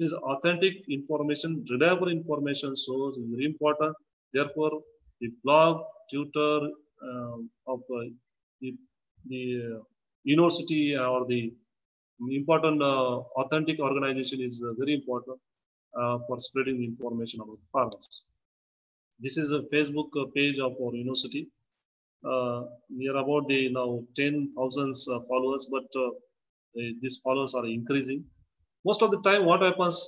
Is authentic information, reliable information source is very important. Therefore, the blog, Twitter um, of uh, the, the uh, university or the important uh, authentic organization is uh, very important uh, for spreading information about farmers. This is a Facebook uh, page of our university. we are about the now 10,000 followers, but these followers are increasing. Most of the time, what happens,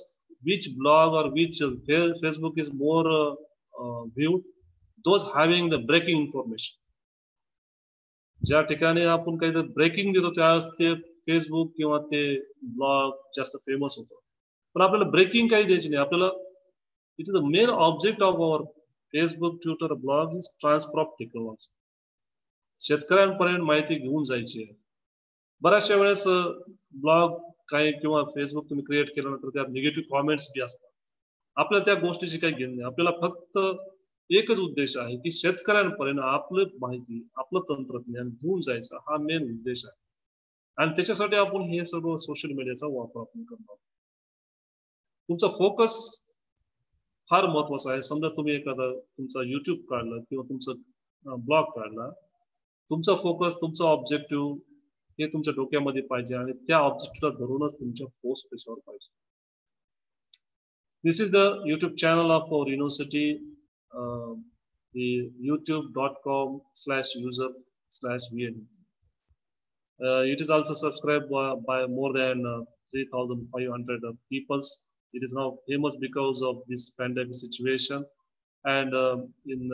which blog or which Facebook is more uh, uh, viewed, those having the breaking information. ज्या ठिकाणी आपण काही breaking देतो त्यावेळेस ते Facebook किंवा ते blog जास्त फेमस होतो. पण आपल्याला ब्रेकिंग काही द्यायची नाही. आपल्याला it is the main object of our Facebook Twitter blog is transfer of technology शेतकऱ्यांपर्यंत माहिती घेऊन जायची आहे. बऱ्याचशा वेळेस uh, ब्लॉग काही किंवा फेसबुक तुम्ही क्रिएट केल्यानंतर त्यात निगेटिव्ह कॉमेंट्स बी असतात. आपल्याला त्या गोष्टीची काही घेणं नाही. आपल्याला फक्त एकच उद्देश आहे की शेतकऱ्यांपर्यंत आपलं माहिती आपलं तंत्रज्ञान घेऊन जायचं हा मेन उद्देश आहे. आणि त्याच्यासाठी आपण हे सर्व सोशल मीडियाचा वापर आपण करणार. तुमचा फोकस फार महत्त्वाचा आहे. समजा तुम्ही एखादा तुमचा युट्यूब काढला किंवा तुमचं ब्लॉग काढला. तुमचा फोकस तुमचा objective हे तुमच्या डोक्यामध्ये पाहिजे आणि त्या ऑब्जेक्टिव्हला धरूनच तुमच्या पोस्ट त्याच्यावर पाहिजे this is the YouTube channel of our university uh, the youtube.com slash user slash vn. Uh, it is also subscribed by, by more than uh, 3,500 peoples. It is now famous because of this pandemic situation. And in, in,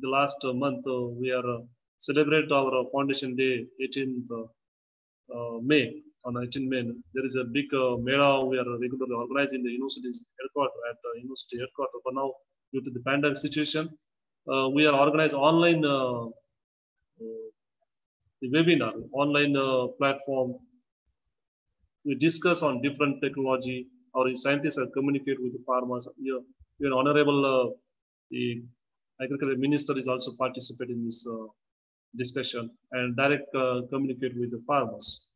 the last month, we are celebrate our foundation day, 18th uh, May. Uh, on 18 May, there is a big uh, mela we are regularly organizing in the university's headquarters at the university headquarters. But now due to the pandemic situation, uh, we are organized online uh, webinar, online platform. We discuss on different technology. Our scientists are communicate with the farmers. Your, your honorable the agriculture minister is also participating in this discussion and direct communicate with the farmers.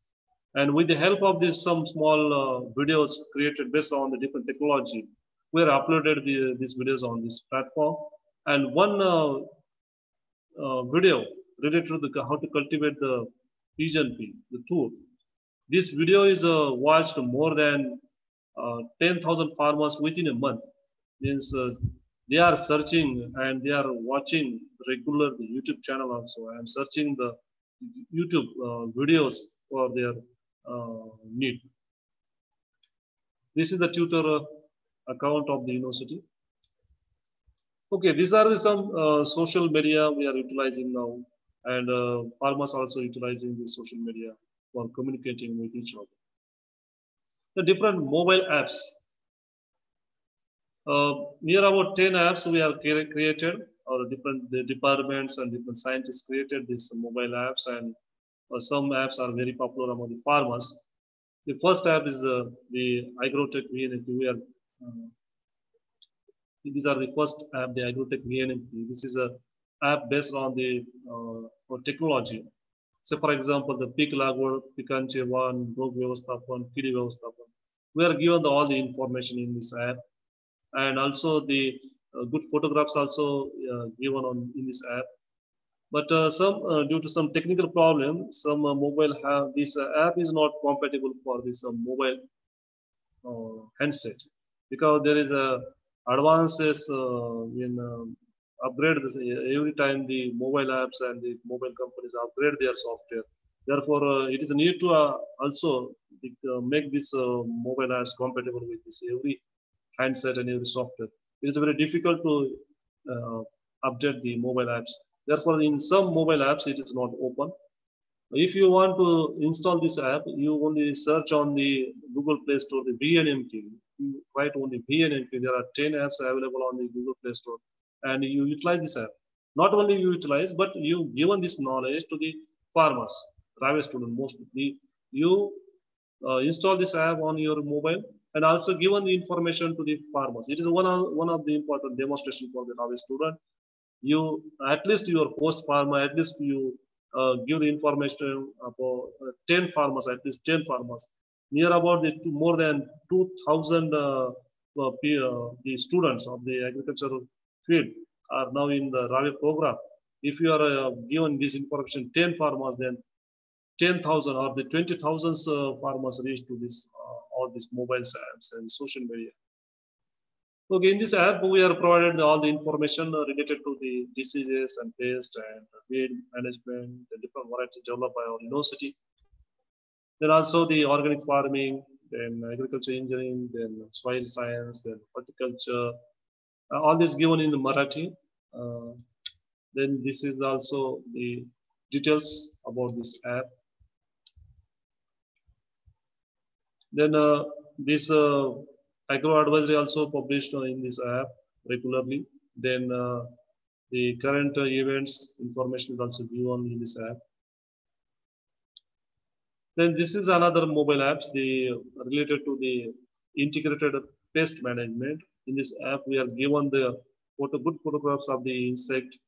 And with the help of this, some small uh, videos created based on the different technology, we have uploaded the, these videos on this platform. And one uh, uh, video related to the, how to cultivate the pigeon pea, the tool. This video is uh, watched more than uh, 10,000 farmers within a month. Means uh, they are searching and they are watching regular the YouTube channel also. I am searching the YouTube uh, videos for their uh, need. This is the Twitter uh, account of the university. Okay, these are the some uh, social media we are utilizing now, and uh, farmers also utilizing the social media for communicating with each other. The different mobile apps. Uh, near about 10 apps we have created or different departments and different scientists created these mobile apps and uh, some apps are very popular among the farmers. The first app is uh, the agrotech VNMP. Are, uh, these are the first app, the agrotech VNMP. This is a app based on the uh, technology. So for example, the peak lagwar, pikanche one, rogue vyavasthapan, kidi vyavasthapan. We are given the, all the information in this app and also the uh, good photographs also uh, given on in this app. But uh, some due to some technical problem, some mobile have this app is not compatible for this mobile handset because there is a advances in um, upgrade this every time the mobile apps and the mobile companies upgrade their software. Therefore, uh, it is need to uh, also make this uh, mobile apps compatible with this every handset and every software. It is very difficult to uh, update the mobile apps. Therefore, in some mobile apps, it is not open. If you want to install this app, you only search on the Google Play Store, the VNMT. You write only VNMT. There are 10 apps available on the Google Play Store, and you utilize this app. Not only you utilize, but you given this knowledge to the farmers, private student mostly. You uh, install this app on your mobile and also given the information to the farmers. It is one of, one of the important demonstration for the RAWE student. You at least your post farmer, at least you uh, give the information about uh, 10 farmers, at least 10 farmers. Near about the two, more than 2,000 uh, uh, the students of the agricultural field are now in the RAWE program. If you are uh, given this information, 10 farmers, then 10,000 or the 20,000 uh, farmers reach to this all these mobile apps and social media. Okay, in this app, we are provided all the information related to the diseases and pests and weed management, the different varieties developed by our university. Then also the organic farming, then agriculture engineering, then soil science, then horticulture. Uh, all this given in the Marathi. Uh, then this is also the details about this app. Then uh, this uh, agro advisory also published uh, in this app regularly. Then the current events information is also given in this app. Then this is another mobile apps the related to the integrated pest management. In this app, we are given the photo, good photographs of the insect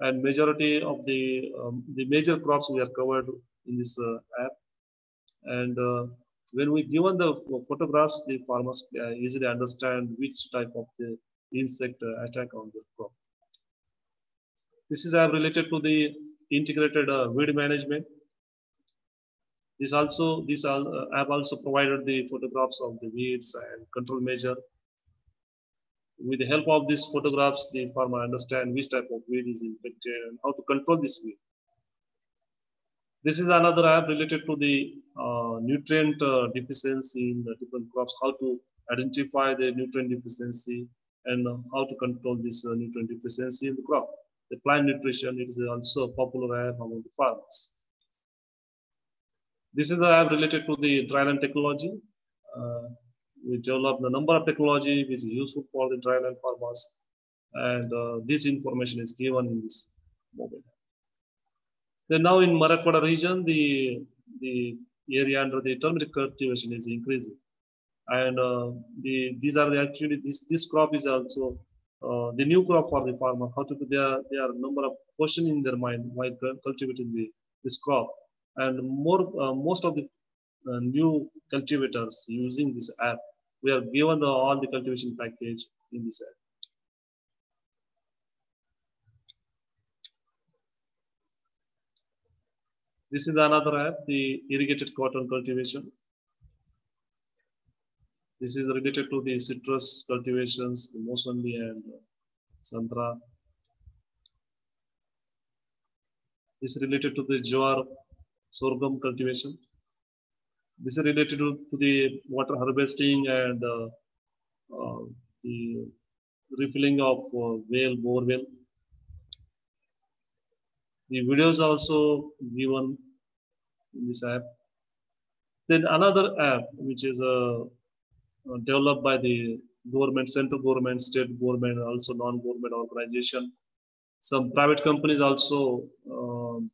and majority of the um, the major crops we are covered in this uh, app. And uh, when we given the photographs, the farmers uh, easily understand which type of the insect uh, attack on the crop. This is uh, related to the integrated weed management. This also this uh, app also provided the photographs of the weeds and control measure. With the help of these photographs, the farmer understand which type of weed is infected and how to control this weed. This is another app related to the uh, nutrient uh, deficiency in the different crops, how to identify the nutrient deficiency and uh, how to control this uh, nutrient deficiency in the crop. The plant nutrition it is also a popular app among the farmers. This is the app related to the dryland technology. Uh, we developed a number of technology which is useful for the dryland farmers. And uh, this information is given in this mobile. Then now in Marathwada region, the, the area under the turmeric cultivation is increasing. And uh, the, these are the actually, this, this crop is also uh, the new crop for the farmer. How to, there are, there are a number of questions in their mind while cultivating the, this crop. And more, uh, most of the uh, new cultivators using this app. We are given all the cultivation package in this app. This is another app, the irrigated cotton cultivation. This is related to the citrus cultivations, the and Santra. This is related to the jowar sorghum cultivation. This is related to, to the water harvesting and uh, uh, the refilling of uh, well, bore well. The videos also given in this app. Then another app, which is uh, developed by the government, central government, state government, also non-government organization. Some private companies also um,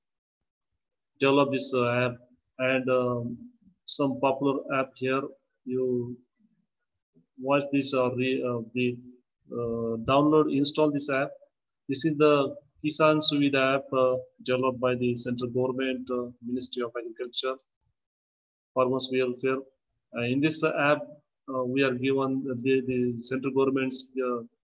develop this uh, app and um, some popular app here. You watch this or re, uh, the uh, download, install this app. This is the Kisan Suvidha app uh, developed by the central government, uh, Ministry of Agriculture, Farmers Welfare. Uh, in this app, we are given the, the central government's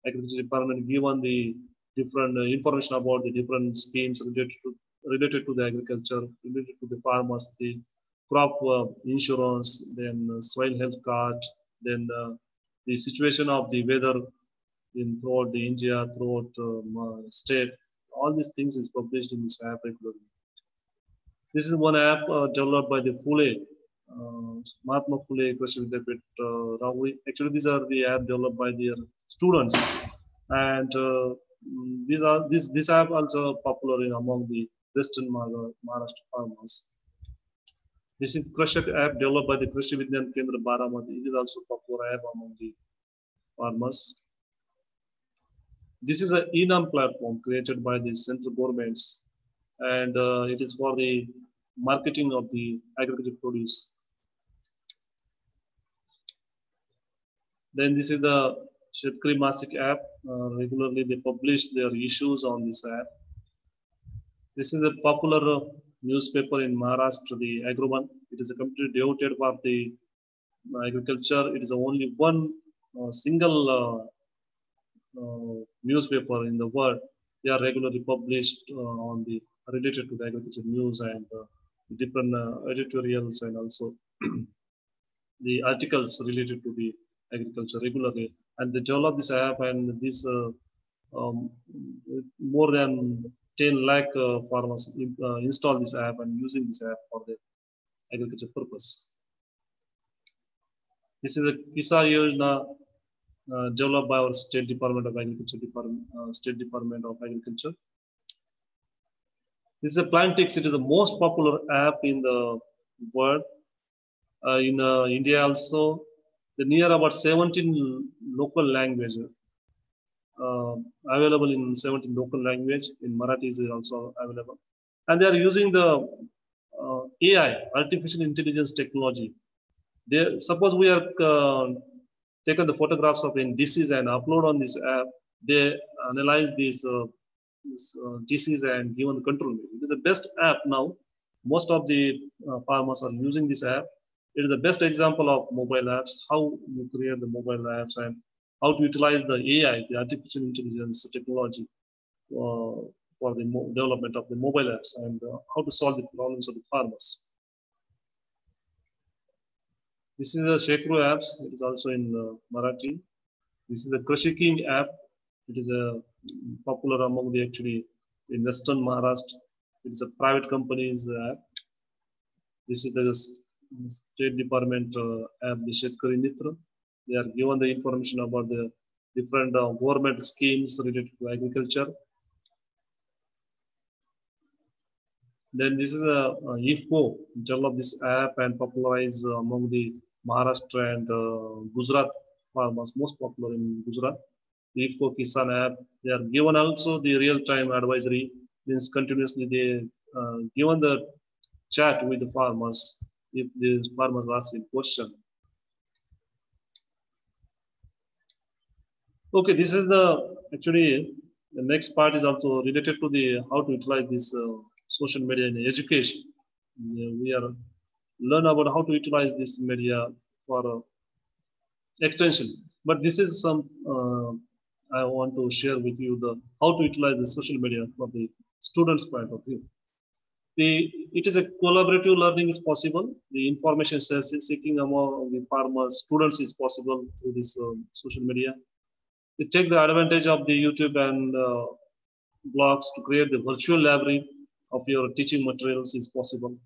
agriculture department given the different information about the different schemes related to related to the agriculture, related to the farmers, the crop uh, insurance, then uh, soil health card, then uh, the situation of the weather in throughout the India, throughout um, state. All these things is published in this app regularly. This is one app uh, developed by the Phule, uh, Mahatma Phule Krishi Vidyapeeth uh, Rahuri. Actually, these are the app developed by their students, and uh, mm, these are this this app also popular in among the Western Maharashtra farmers. This is Krushak app developed by the Krishi Vigyan Kendra Baramati. It is also popular app among the farmers. This is an ENAM platform created by the central governments and uh, it is for the marketing of the agricultural produce. Then this is the Shetkari Masik app. Uh, regularly they publish their issues on this app. This is a popular newspaper in Maharashtra, the Agrowon. It is a completely devoted for the agriculture. It is only one uh, single uh, newspaper in the world. They are regularly published on the related to the agriculture news and different editorials and also the articles related to the agriculture regularly. And the job of this app and this uh, um, more than 10 lakh uh, farmers uh, install this app and using this app for the agriculture purpose. This is a KISA Yojana uh, developed by our State Department of Agriculture, Department, State Department of Agriculture. This is a Plantix. It is the most popular app in the world. Uh, in uh, India also, the near about 17 local languages uh, available in 17 local language. In Marathi is also available. And they are using the AI, artificial intelligence technology. They, suppose we are taken the photographs of a disease and upload on this app, they analyze this, uh, this uh, disease and given the control. It is the best app now. Most of the uh, farmers are using this app. It is the best example of mobile apps, how you create the mobile apps and how to utilize the AI, the artificial intelligence technology for the development of the mobile apps and how to solve the problems of the farmers. This is a Shekru apps. It is also in uh, Marathi. This is a Krishi King app. It is a popular among the actually in Western Maharashtra. It is a private company's app. This is the State Department uh, app, the Shetkari Mitra. They are given the information about the different uh, government schemes related to agriculture. Then this is a, a IFFCO, develop this app and popularize uh, among the Maharashtra and uh, Gujarat farmers, most popular in Gujarat. The IFFCO Kisan app, they are given also the real-time advisory, means continuously they uh, given the chat with the farmers if the farmers asking question. Okay, this is the actually the next part is also related to the how to utilize this uh, social media in education. we are learn about how to utilize this media for uh, extension. But this is some uh, I want to share with you the how to utilize the social media for the students' point of view. The, it is a collaborative learning is possible. The information seeking among the farmers, students is possible through this um, social media. They take the advantage of the YouTube and uh, blogs to create the virtual library of your teaching materials is possible.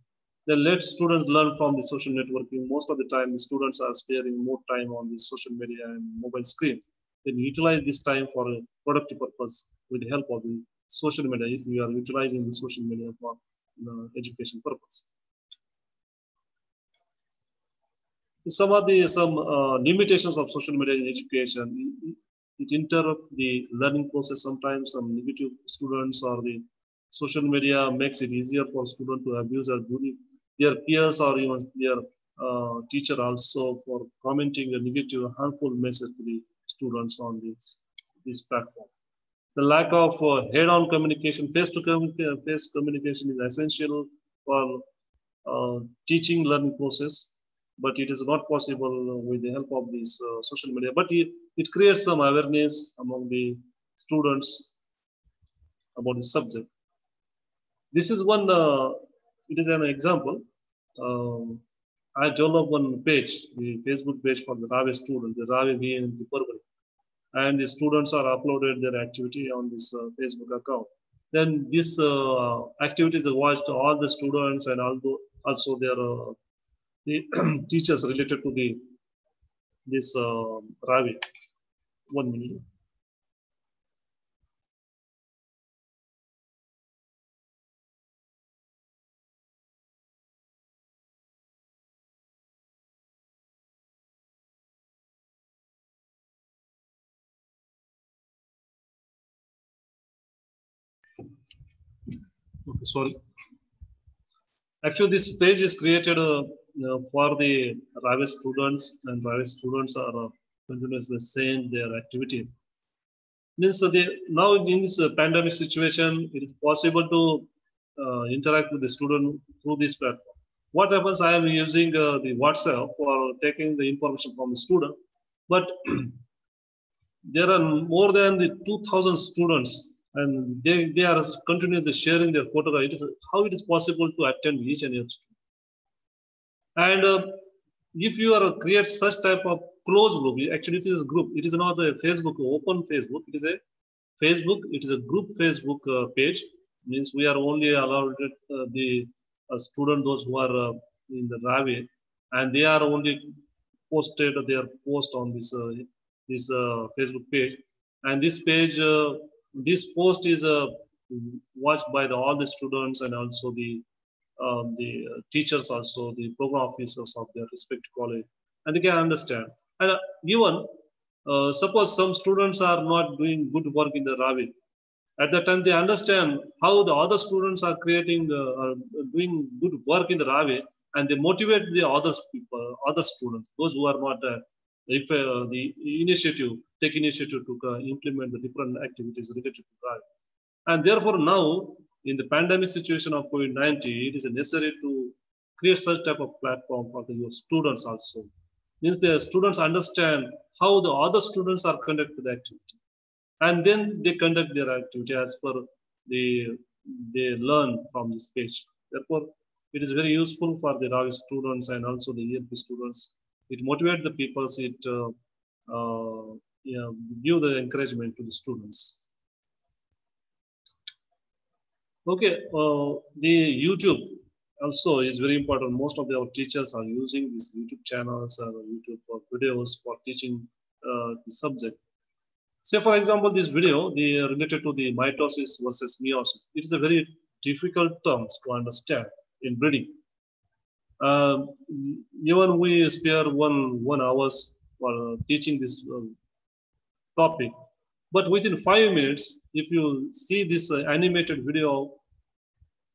Then let students learn from the social networking. Most of the time, the students are sparing more time on the social media and mobile screen. Then utilize this time for a productive purpose with the help of the social media if you are utilizing the social media for uh, education purpose. Some of the some uh, limitations of social media in education, it, interrupts the learning process sometimes. Some negative students or the social media makes it easier for students to abuse or bully their peers or even their uh, teacher also for commenting a negative, harmful message to the students on this, this platform. The lack of uh, head-on communication, face-to-face communication is essential for uh, teaching learning process, but it is not possible with the help of this uh, social media. But it, it creates some awareness among the students about the subject. This is one uh, it is an example. Um, I developed one page, the Facebook page for the RAWE student, the RAWE V the Purple. And the students are uploaded their activity on this uh, Facebook account. Then this uh, activities are watched all the students and also, also their uh, the teachers related to the this uh, RAWE. One minute. Okay, sorry. Actually, this page is created uh, uh, for the RAWE students, and RAWE students are uh, continuously saying their activity. Means uh, they, now in this uh, pandemic situation, it is possible to uh, interact with the student through this platform. What happens? I am using the WhatsApp for taking the information from the student, but there are more than the 2,000 students and they, they are continuously sharing their photograph. It is how it is possible to attend each and every student. And uh, if you are create such type of closed group, actually it is a group. It is not a Facebook open Facebook. It is a Facebook. It is a group Facebook uh, page. Means we are only allowed uh, the uh, student those who are uh, in the RAWE, and they are only posted their post on this uh, this Facebook page. And this page this post is uh, watched by the, all the students and also the um, the uh, teachers also the program officers of their respective college. And they can understand. And uh, even uh, suppose some students are not doing good work in the RAWE. At that time they understand how the other students are creating uh, are doing good work in the RAWE and they motivate the other people other students those who are not uh, if uh, the initiative take initiative to uh, implement the different activities related to drive. And therefore now in the pandemic situation of COVID-19, it is necessary to create such type of platform for the, your students also. Means the students understand how the other students are conducting the activity. And then they conduct their activity as per the they learn from this page. Therefore, it is very useful for the RAWE students and also the ELP students it motivates the people, it uh, uh, you know, give the encouragement to the students. Okay, uh, the YouTube also is very important. Most of our teachers are using these YouTube channels or YouTube videos for teaching uh, the subject. Say, for example, this video, the related to the mitosis versus meiosis. It is a very difficult terms to understand in breeding. Uh, even we spare one one hours for teaching this uh, topic, but within five minutes, if you see this uh, animated video,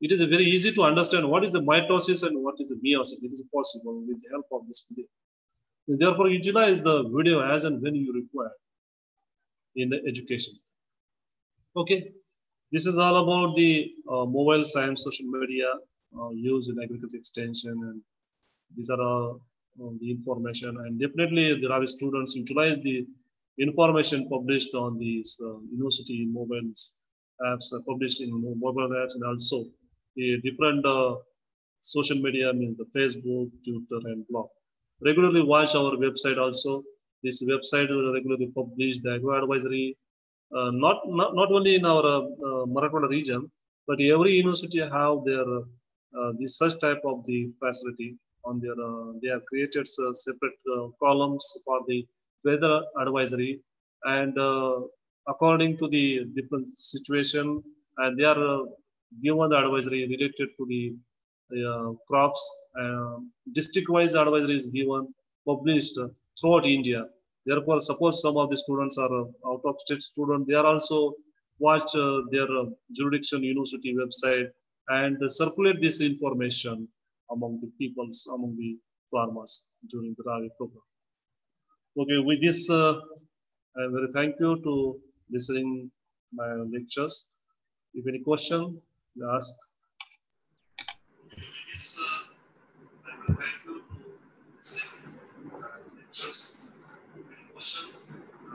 it is very easy to understand what is the mitosis and what is the meiosis. It is possible with the help of this video. And therefore, utilize the video as and when you require in the education. Okay, this is all about the uh, mobile science social media uh, used in agriculture extension and these are uh, the information and definitely there are students utilize the information published on these uh, university mobiles apps uh, published in mobile apps and also the different uh, social media, I mean the Facebook, Twitter, and blog. Regularly watch our website also. This website will regularly publish the agro advisory, uh, not, not not only in our uh, region, but every university have their uh, this such type of the facility on their. Uh, they have created uh, separate columns for the weather advisory, and uh, according to the different situation, and they are uh, given the advisory related to the crops. Uh, District-wise advisory is given, published throughout India. Therefore, suppose some of the students are out of state student, they are also watch their jurisdiction university website and circulate this information among the peoples, among the farmers during the RAWE program. Okay, with this, uh, I'm very thank you to listening my lectures. If any question, you ask. Yes, uh, I will thank you to listening my lectures. Any question,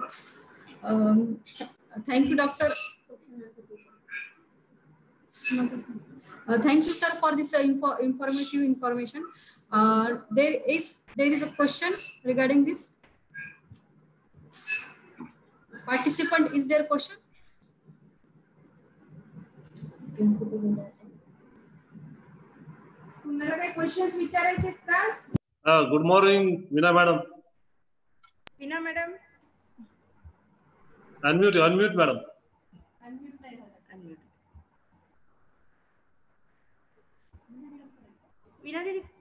ask. Um, th- thank you, Doctor. Uh, thank you, sir, for this uh, info- informative information. Uh, there is there is a question regarding this. Participant, is there a question? तुम्हाला काही questions विचारायचे आहेत का Uh, good morning, Veena madam. विना madam Unmute, unmute, madam.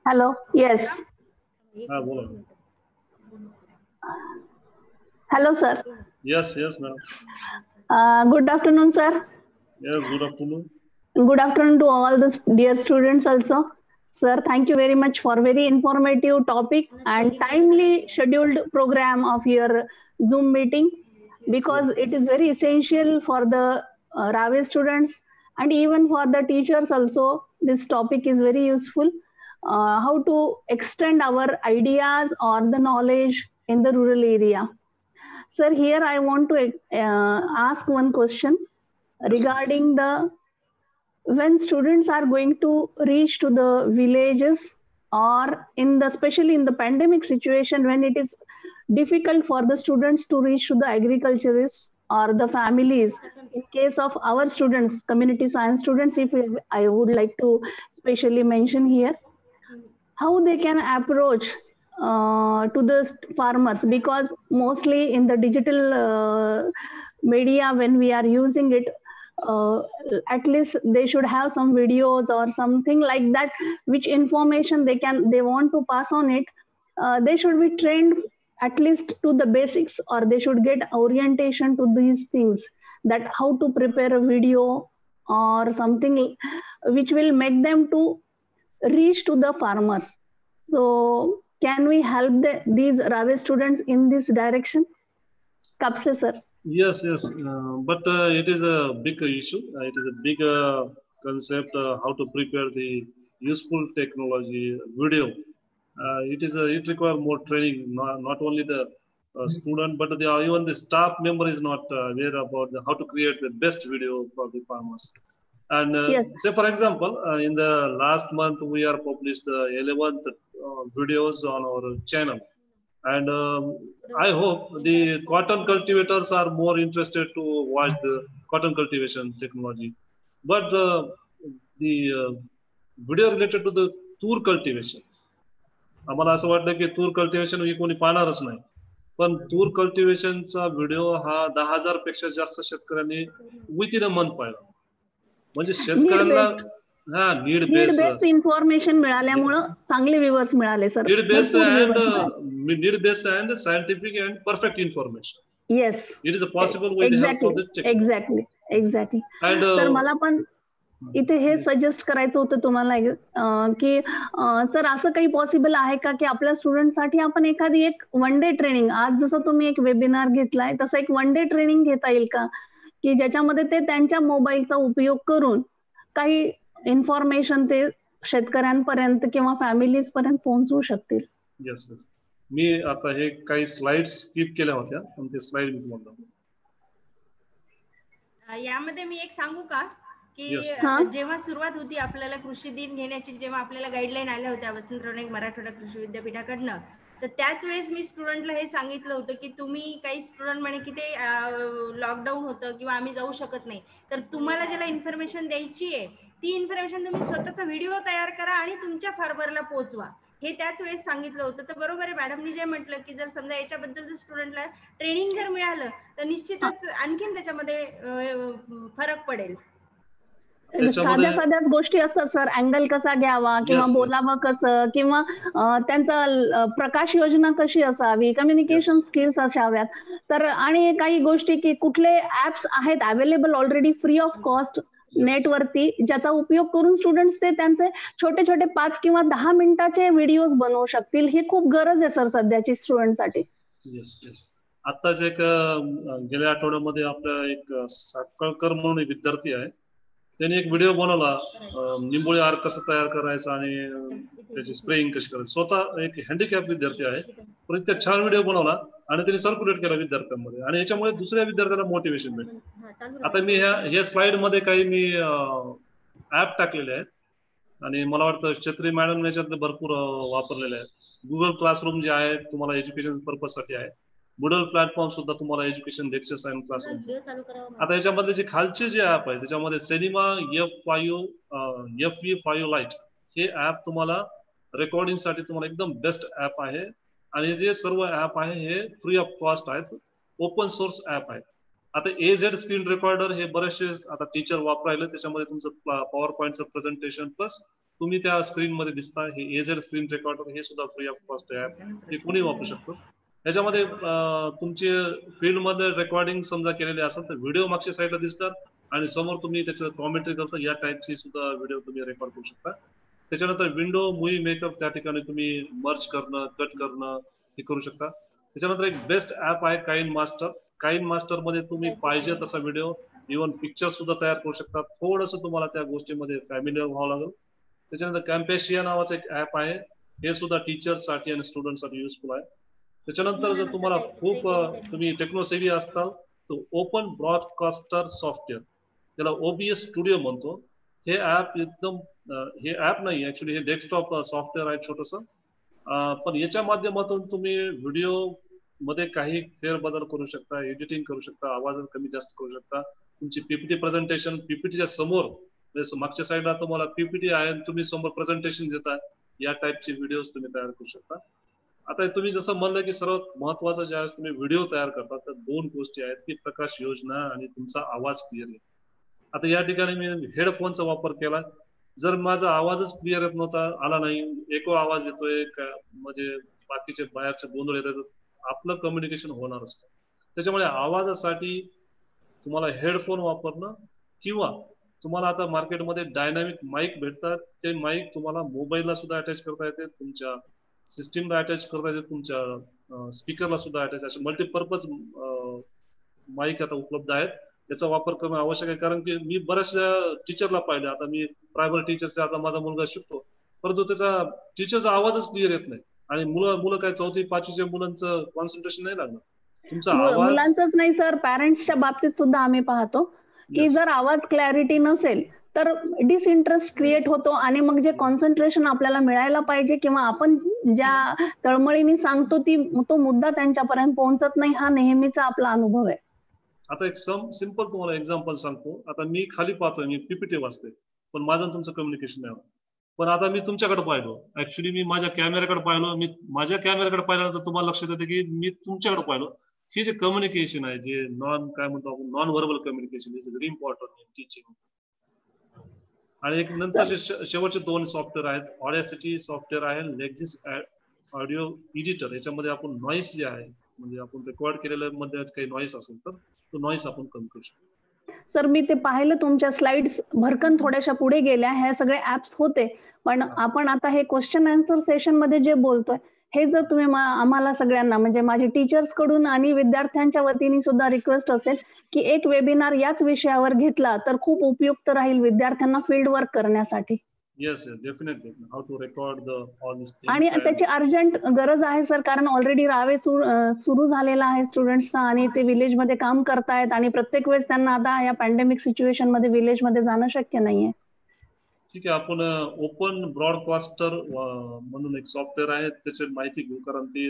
Hello. Yes. Ah, Hello, sir. Yes. Yes, ma'am. Uh, good afternoon, sir. yes good afternoon good afternoon to all the dear students also sir thank you very much for very informative topic and timely scheduled program of your zoom meeting because it is very essential for the uh, RAWE students and even for the teachers also this topic is very useful uh, how to extend our ideas or the knowledge in the rural area. Sir, here I want to uh, ask one question regarding the when students are going to reach to the villages or in the especially in the pandemic situation when it is difficult for the students to reach to the agriculturists or the families in case of our students community science students if i would like to specially mention here how they can approach uh, to the farmers? Because mostly in the digital uh, media when we are using it uh, at least they should have some videos or something like that which information they can they want to pass on it uh, they should be trained at least to the basics or they should get orientation to these things that how to prepare a video or something which will make them to reach to the farmers so can we help the, these RAWE students in this direction Kapse sir Yes, yes, uh, but uh, it is a big issue. Uh, it is a big uh, concept uh, how to prepare the useful technology video. Uh, it is a, it require more training. Not, not only the uh, student, but the, even the staff member is not aware about the, how to create the best video for the farmers. And uh, Yes. say, for example, uh, in the last month we are published the 11th uh, videos on our channel and um, I hope the cotton cultivators are more interested to watch the cotton cultivation technology. But uh, the uh, video related to the Toor cultivation आम्हाला असं वाटलं की तूर cultivation ही कोणी पाहणारच नाही पण तूर कल्टिवेशनचा video हा दहा हजार पेक्षा जास्त शेतकऱ्यांनी विथ इन अ मंथ पाहिला म्हणजे शेतकऱ्यांना हा need need base based information मिळाल्यामुळं चांगले व्ह्युअर्स मिळाले sir based and uh, need based and scientific and perfect information. Yes the help of the exactly. Exactly exactly sir मला पण इथे हे सजेस्ट करायचं होतं तुम्हाला अं, की सर असं काही पॉसिबल आहे का की आपल्या स्टुडंटसाठी आपण एखादी एक वन डे ट्रेनिंग आज जसं तुम्ही एक वेबिनार घेतलाय तसं एक वन डे ट्रेनिंग घेता येईल का? की ज्याच्यामध्ये ते त्यांच्या मोबाईलचा उपयोग करून काही इन्फॉर्मेशन ते शेतकऱ्यांपर्यंत किंवा फॅमिलीज पर्यंत पोहोचवू शकतील मी आता हे काही स्लाइड स्किप केल्या होत्या पण ते स्लाइड मी तुम्हाला दाखवतो. यामध्ये मी एक सांगू का की. जेव्हा सुरुवात होती आपल्याला कृषी दिन घेण्याची जेव्हा आपल्याला गाईडलाईन आल्या होत्या वसंतराव नाईक मराठवाडा कृषी विद्यापीठाकडनं तर त्याच वेळेस मी स्टुडंटला हे सांगितलं होतं की तुम्ही काही स्टुडंट म्हणे की ते लॉकडाऊन होतं किंवा आम्ही जाऊ शकत नाही. तर तुम्हाला ज्याला इन्फॉर्मेशन द्यायची आहे ती इन्फॉर्मेशन तुम्ही स्वतःचा व्हिडिओ तयार करा आणि तुमच्या फार्मरला पोहोचवा हे त्याच वेळेस सांगितलं होतं. तर बरोबर आहे मॅडमनी जे म्हटलं की जर समजा याच्याबद्दल जर स्टुडंटला ट्रेनिंग जर मिळालं तर निश्चितच आणखीन त्याच्यामध्ये फरक पडेल. साध्या साध्याच गोष्टी असतात सर. अँगल कसा घ्यावा किंवा. बोलावं कसं किंवा त्यांचा प्रकाश योजना कशी असावी? कम्युनिकेशन. स्किल्स असाव्यात. तर आणि काही गोष्टी की कुठले ऍप्स आहेत available already free of cost नेटवरती ज्याचा उपयोग करून स्टुडंट्स ते त्यांचे छोटे छोटे पाच किंवा दहा मिनिटाचे व्हिडिओज बनवू शकतील ही खूप गरज आहे सर सध्याची स्टुडंटसाठी आताच एक गेल्या आठवड्यामध्ये आपल्या एक अं, साकळकर म्हणून विद्यार्थी आहे. त्यांनी एक व्हिडिओ बनवला. निंबोळी आर कसा तयार करायचा आणि त्याची स्प्रेइंग कशी करायची. स्वतः एक हँडिकॅप विद्यार्थी आहे. पण इतका छान व्हिडिओ बनवला आणि त्यांनी सर्क्युलेट केला विद्यार्थ्यांमध्ये. आणि याच्यामुळे दुसऱ्या विद्यार्थ्याला मोटिवेशन मिळेल आता मी ह्या ह्या स्लाइडमध्ये काही मी ऍप टाकलेले आहेत. आणि मला वाटतं छत्री मॅडम याच्यात भरपूर वापरलेले आहेत. गुगल क्लासरूम जे आहे तुम्हाला एज्युकेशन पर्पजसाठी आहे. बुडल प्लॅटफॉर्म सुद्धा तुम्हाला एज्युकेशन लेक्चर्स आणि क्लासरूम आता याच्यामधले जे खालचे जे ऍप आहे त्याच्यामध्ये cinema F five F V five lite हे ऍप तुम्हाला रेकॉर्डिंग साठी तुम्हाला एकदम बेस्ट ऍप आहे. आणि जे सर्व ऍप आहे हे फ्री ऑफ़ कॉस्ट आहेत. ओपन सोर्स ऍप आहेत. आता ए झेड स्क्रीन रेकॉर्डर हे बरेचसे आता टीचर वापरायला त्याच्यामध्ये तुमचं पॉवर पॉईंटचं प्रेझेंटेशन प्लस तुम्ही त्या स्क्रीन मध्ये दिसता. हे ए झेड स्क्रीन रेकॉर्डर हे सुद्धा फ्री ऑफ़ कॉस्ट ऍप हे कुणी वापरू शकतो? याच्यामध्ये तुमचे फील्डमध्ये रेकॉर्डिंग समजा केलेले असतात तर व्हिडिओ मागच्या साईडला दिसतात आणि समोर तुम्ही त्याचं कॉमेंट्री करता या टाईपची सुद्धा व्हिडिओ तुम्ही रेकॉर्ड करू शकता. त्याच्यानंतर विंडो मुव्ही मेकअप त्या ठिकाणी तुम्ही मर्च करणं कट करणं हे करू शकता. त्याच्यानंतर एक बेस्ट ऍप आहे काइन मास्टर काइन मास्टरमध्ये तुम्ही पाहिजे तसा व्हिडिओ इव्हन पिक्चर सुद्धा तयार करू शकता. थोडस तुम्हाला त्या गोष्टीमध्ये फॅमिलीवर व्हावं लागेल. त्याच्यानंतर कॅम्पेशिया नावाचं एक ऍप आहे. हे सुद्धा टीचर्ससाठी आणि स्टुडंटसाठी युजफुल आहे. त्याच्यानंतर जर तुम्हाला खूप तुम्ही टेक्नोसेवी असताल तर ओपन ब्रॉडकास्टर सॉफ्टवेअर त्याला ओबीएस स्टुडिओ म्हणतो हे ऍप एकदम हे ऍप नाही ऍक्च्युली हे डेस्कटॉप सॉफ्टवेअर आहे छोटस. पण याच्या माध्यमातून तुम्ही व्हिडिओमध्ये काही फेरबदल करू शकता एडिटिंग करू शकता आवाज कमी जास्त करू शकता. तुमची पीपीटी प्रेझेंटेशन पीपीटीच्या समोर मागच्या साईडला तुम्हाला पीपीटी आहे तुम्ही समोर प्रेझेंटेशन देता या टाईपचे व्हिडिओ तुम्ही तयार करू शकता. आता तुम्ही जसं म्हणलं की सर्वात महत्वाचं ज्यावेळेस तुम्ही व्हिडिओ तयार करता तर दोन गोष्टी आहेत की प्रकाश योजना आणि तुमचा आवाज क्लिअर येतो आता या ठिकाणी मी हेडफोनचा वापर केला. जर माझा आवाजच क्लिअर येत नव्हता आला नाही एको आवाज येतोय का म्हणजे बाकीचे बाहेरचे गोंधळ येतात आपलं कम्युनिकेशन होणारच असतं. त्याच्यामुळे आवाजासाठी तुम्हाला हेडफोन वापरणं किंवा तुम्हाला आता मार्केटमध्ये डायनामिक माईक भेटतात ते माईक तुम्हाला मोबाईलला सुद्धा अटॅच करता येते तुमच्या सिस्टीमला अटॅच करता येते तुमच्या स्पीकरला सुद्धा अटॅच असे मल्टीपर्पज माईक आता उपलब्ध आहेत. याचा वापर करणं आवश्यक आहे. कारण की मी बऱ्याचशा टीचरला पाहिले. आता मी प्रायमरी टीचरचा आता माझा मुलगा शिकतो. परंतु त्याचा टीचरचा आवाजच क्लिअर येत नाही. आणि मुलं मुलं काय चौथी पाचवीच्या मुलांचं कॉन्सन्ट्रेशन नाही लागणार. तुमचा मुलांचंच नाही सर पॅरेंट्सच्या बाबतीत सुद्धा आम्ही पाहतो. की. जर आवाज क्लॅरिटी नसेल तर डिसइंटरेस्ट क्रिएट होतो आणि मग जे कॉन्सन्ट्रेशन आपल्याला मिळायला पाहिजे किंवा आपण ज्या तळमळीने सांगतो ती तो मुद्दा त्यांच्यापर्यंत पोहोचत नाही हा नेहमीचा आपला अनुभव आहे. आता एक सम सिंपल तुम्हाला एक्झाम्पल सांगतो. आता मी खाली पाहतोय मी पीपीटी वाचतोय पण माझं तुमचं कम्युनिकेशन नाही पण आता मी तुमच्याकडे पाहिलो. ऍक्च्युली मी माझ्या कॅमेऱ्याकडे पाहिलो. मी माझ्या कॅमेऱ्याकडे पाहिल्यानंतर तुम्हाला लक्षात येते की मी तुमच्याकडे पाहिलो. हे जे कम्युनिकेशन आहे जे नॉन काय म्हणतो आपण non verbal communication is very important in teaching आणि एक नंतर शेवटचे दोन सॉफ्टवेअर आहेत. ऑडियासिटी सॉफ्टवेअर आहे लेक्झिस ऑडिओ एडिटर याच्यामध्ये आपण नॉईस जे आहे म्हणजे आपण रेकॉर्ड केलेल्या मध्ये काही नॉईस असेल तर तो नॉईस आपण कमी करू शकतो. सर मी ते पाहिलं तुमच्या स्लाइड्स भरकन थोड्याशा पुढे गेल्या. हे सगळे ऍप्स होते. पण आपण आता हे क्वेश्चन आन्सर सेशनमध्ये जे बोलतोय हे जर तुम्ही आम्हाला सगळ्यांना म्हणजे माझे टीचर्सकडून आणि विद्यार्थ्यांच्या वतीने सुद्धा रिक्वेस्ट असेल की एक वेबिनार याच विषयावर घेतला तर खूप उपयुक्त राहील विद्यार्थ्यांना फील्ड वर्क करण्यासाठी. आणि त्याची अर्जंट गरज आहे सर कारण ऑलरेडी रावे सुरू झालेला आहे स्टुडंट्सचा आणि ते विलेजमध्ये काम करतायत आणि प्रत्येक वेळेस त्यांना आता या पॅन्डेमिक सिच्युएशनमध्ये विलेजमध्ये जाणं शक्य नाहीये ठीक आहे आपण ओपन ब्रॉडकास्टर म्हणून एक सॉफ्टवेअर आहे त्याची माहिती घेऊ कारण ती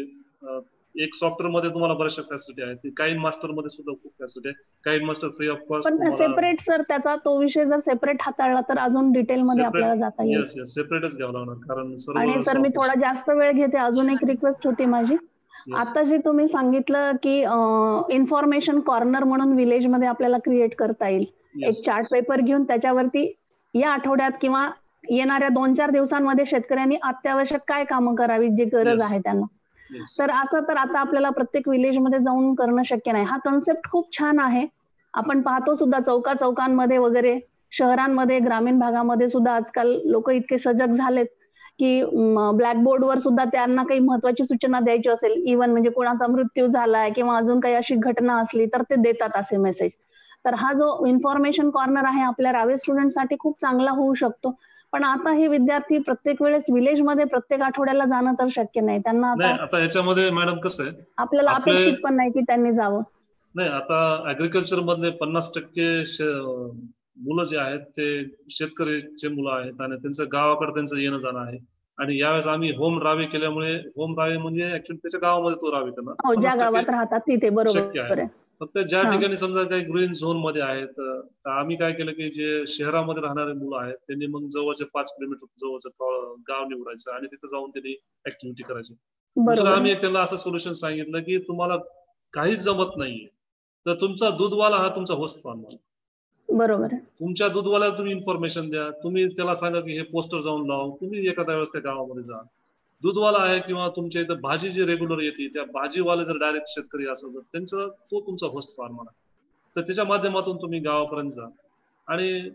एक सॉफ्टवेअरमध्ये तुम्हाला बऱ्याचशा फॅसिलिटी आहेत. ती काही मास्टरमध्ये सुद्धा खूप फॅसिलिटी आहे काही मास्टर फ्री ऑफ कॉस्ट पण सेपरेट सर त्याचा तो विषय जर सेपरेट हाताळला तर अजून डिटेल मध्ये आपल्याला जाता येईल. येस येस सेपरेटच घ्यावं लागणार कारण सर्व आणि सर मी थोडा जास्त वेळ घेते अजून एक रिक्वेस्ट होती माझी. आता जे तुम्ही सांगितलं की इन्फॉर्मेशन कॉर्नर म्हणून विलेजमध्ये आपल्याला क्रिएट करता येईल. एक चार्ट पेपर घेऊन त्याच्यावरती या आठवड्यात किंवा येणाऱ्या दोन चार दिवसांमध्ये शेतकऱ्यांनी अत्यावश्यक काय कामं करावी जी गरज. आहे त्यांना. तर असं तर आता आपल्याला प्रत्येक विलेजमध्ये जाऊन करणं शक्य नाही. हा कन्सेप्ट खूप छान आहे. आपण पाहतो सुद्धा चौका चौकांमध्ये वगैरे शहरांमध्ये ग्रामीण भागामध्ये सुद्धा आजकाल लोक इतके सजग झालेत की ब्लॅकबोर्डवर सुद्धा त्यांना काही महत्वाची सूचना द्यायची असेल. इव्हन म्हणजे कोणाचा मृत्यू झालाय किंवा अजून काही अशी घटना असली तर ते देतात असे मेसेज तर हा जो इन्फॉर्मेशन कॉर्नर आहे आपल्या रावे स्टुडंटसाठी खूप चांगला होऊ शकतो. पण आता हे विद्यार्थी प्रत्येक वेळेस विलेजमध्ये प्रत्येक आठवड्याला जाणं तर शक्य नाही. त्यांना आता याच्यामध्ये मॅडम कसं आहे आपल्याला आपले- अपेक्षित पण नाही की त्यांनी जावं. नाही आता ऍग्रिकल्चर मधले पन्नास टक्के मुलं जे आहेत ते शेतकरीचे मुलं आहेत आणि त्यांचं गावाकडे त्यांचं येणं जाणं आहे. आणि यावेळेस आम्ही होम रावे केल्यामुळे होम रावे म्हणजे ऍक्च्युली त्याच्या गावामध्ये तो रावे करणार. हो ज्या 50% गावात राहतात तिथे शक्य बरोबर आहे. आहे. फक्त ज्या ठिकाणी समजा काही ग्रीन झोन मध्ये आहेत तर आम्ही काय केलं की जे शहरामध्ये राहणारे मुलं आहेत त्यांनी मग जवळचे पाच किलोमीटर जवळचं गाव- गाव निवडायचं आणि तिथे जाऊन त्यांनी ऍक्टिव्हिटी करायची. दुसरं आम्ही त्यांना असं सोल्युशन सांगितलं की तुम्हाला काहीच जमत नाहीये तर तुमचा दूधवाला हा तुमचा होस्ट फार्म बरोबर तुमच्या दूधवाल्याला तुम्ही इन्फॉर्मेशन द्या तुम्ही त्याला सांगा की हे पोस्टर जाऊन लाव तुम्ही एखाद्या वेळेस त्या गावामध्ये जा. दूधवाला आहे किंवा तुमच्या इथं भाजी जी रेग्युलर येते त्या भाजीवाले जर डायरेक्ट शेतकरी असेल तर त्यांचा तो तुमचा होस्ट फार्मर आहे. तर त्याच्या माध्यमातून तुम्ही गावापर्यंत जा. आणि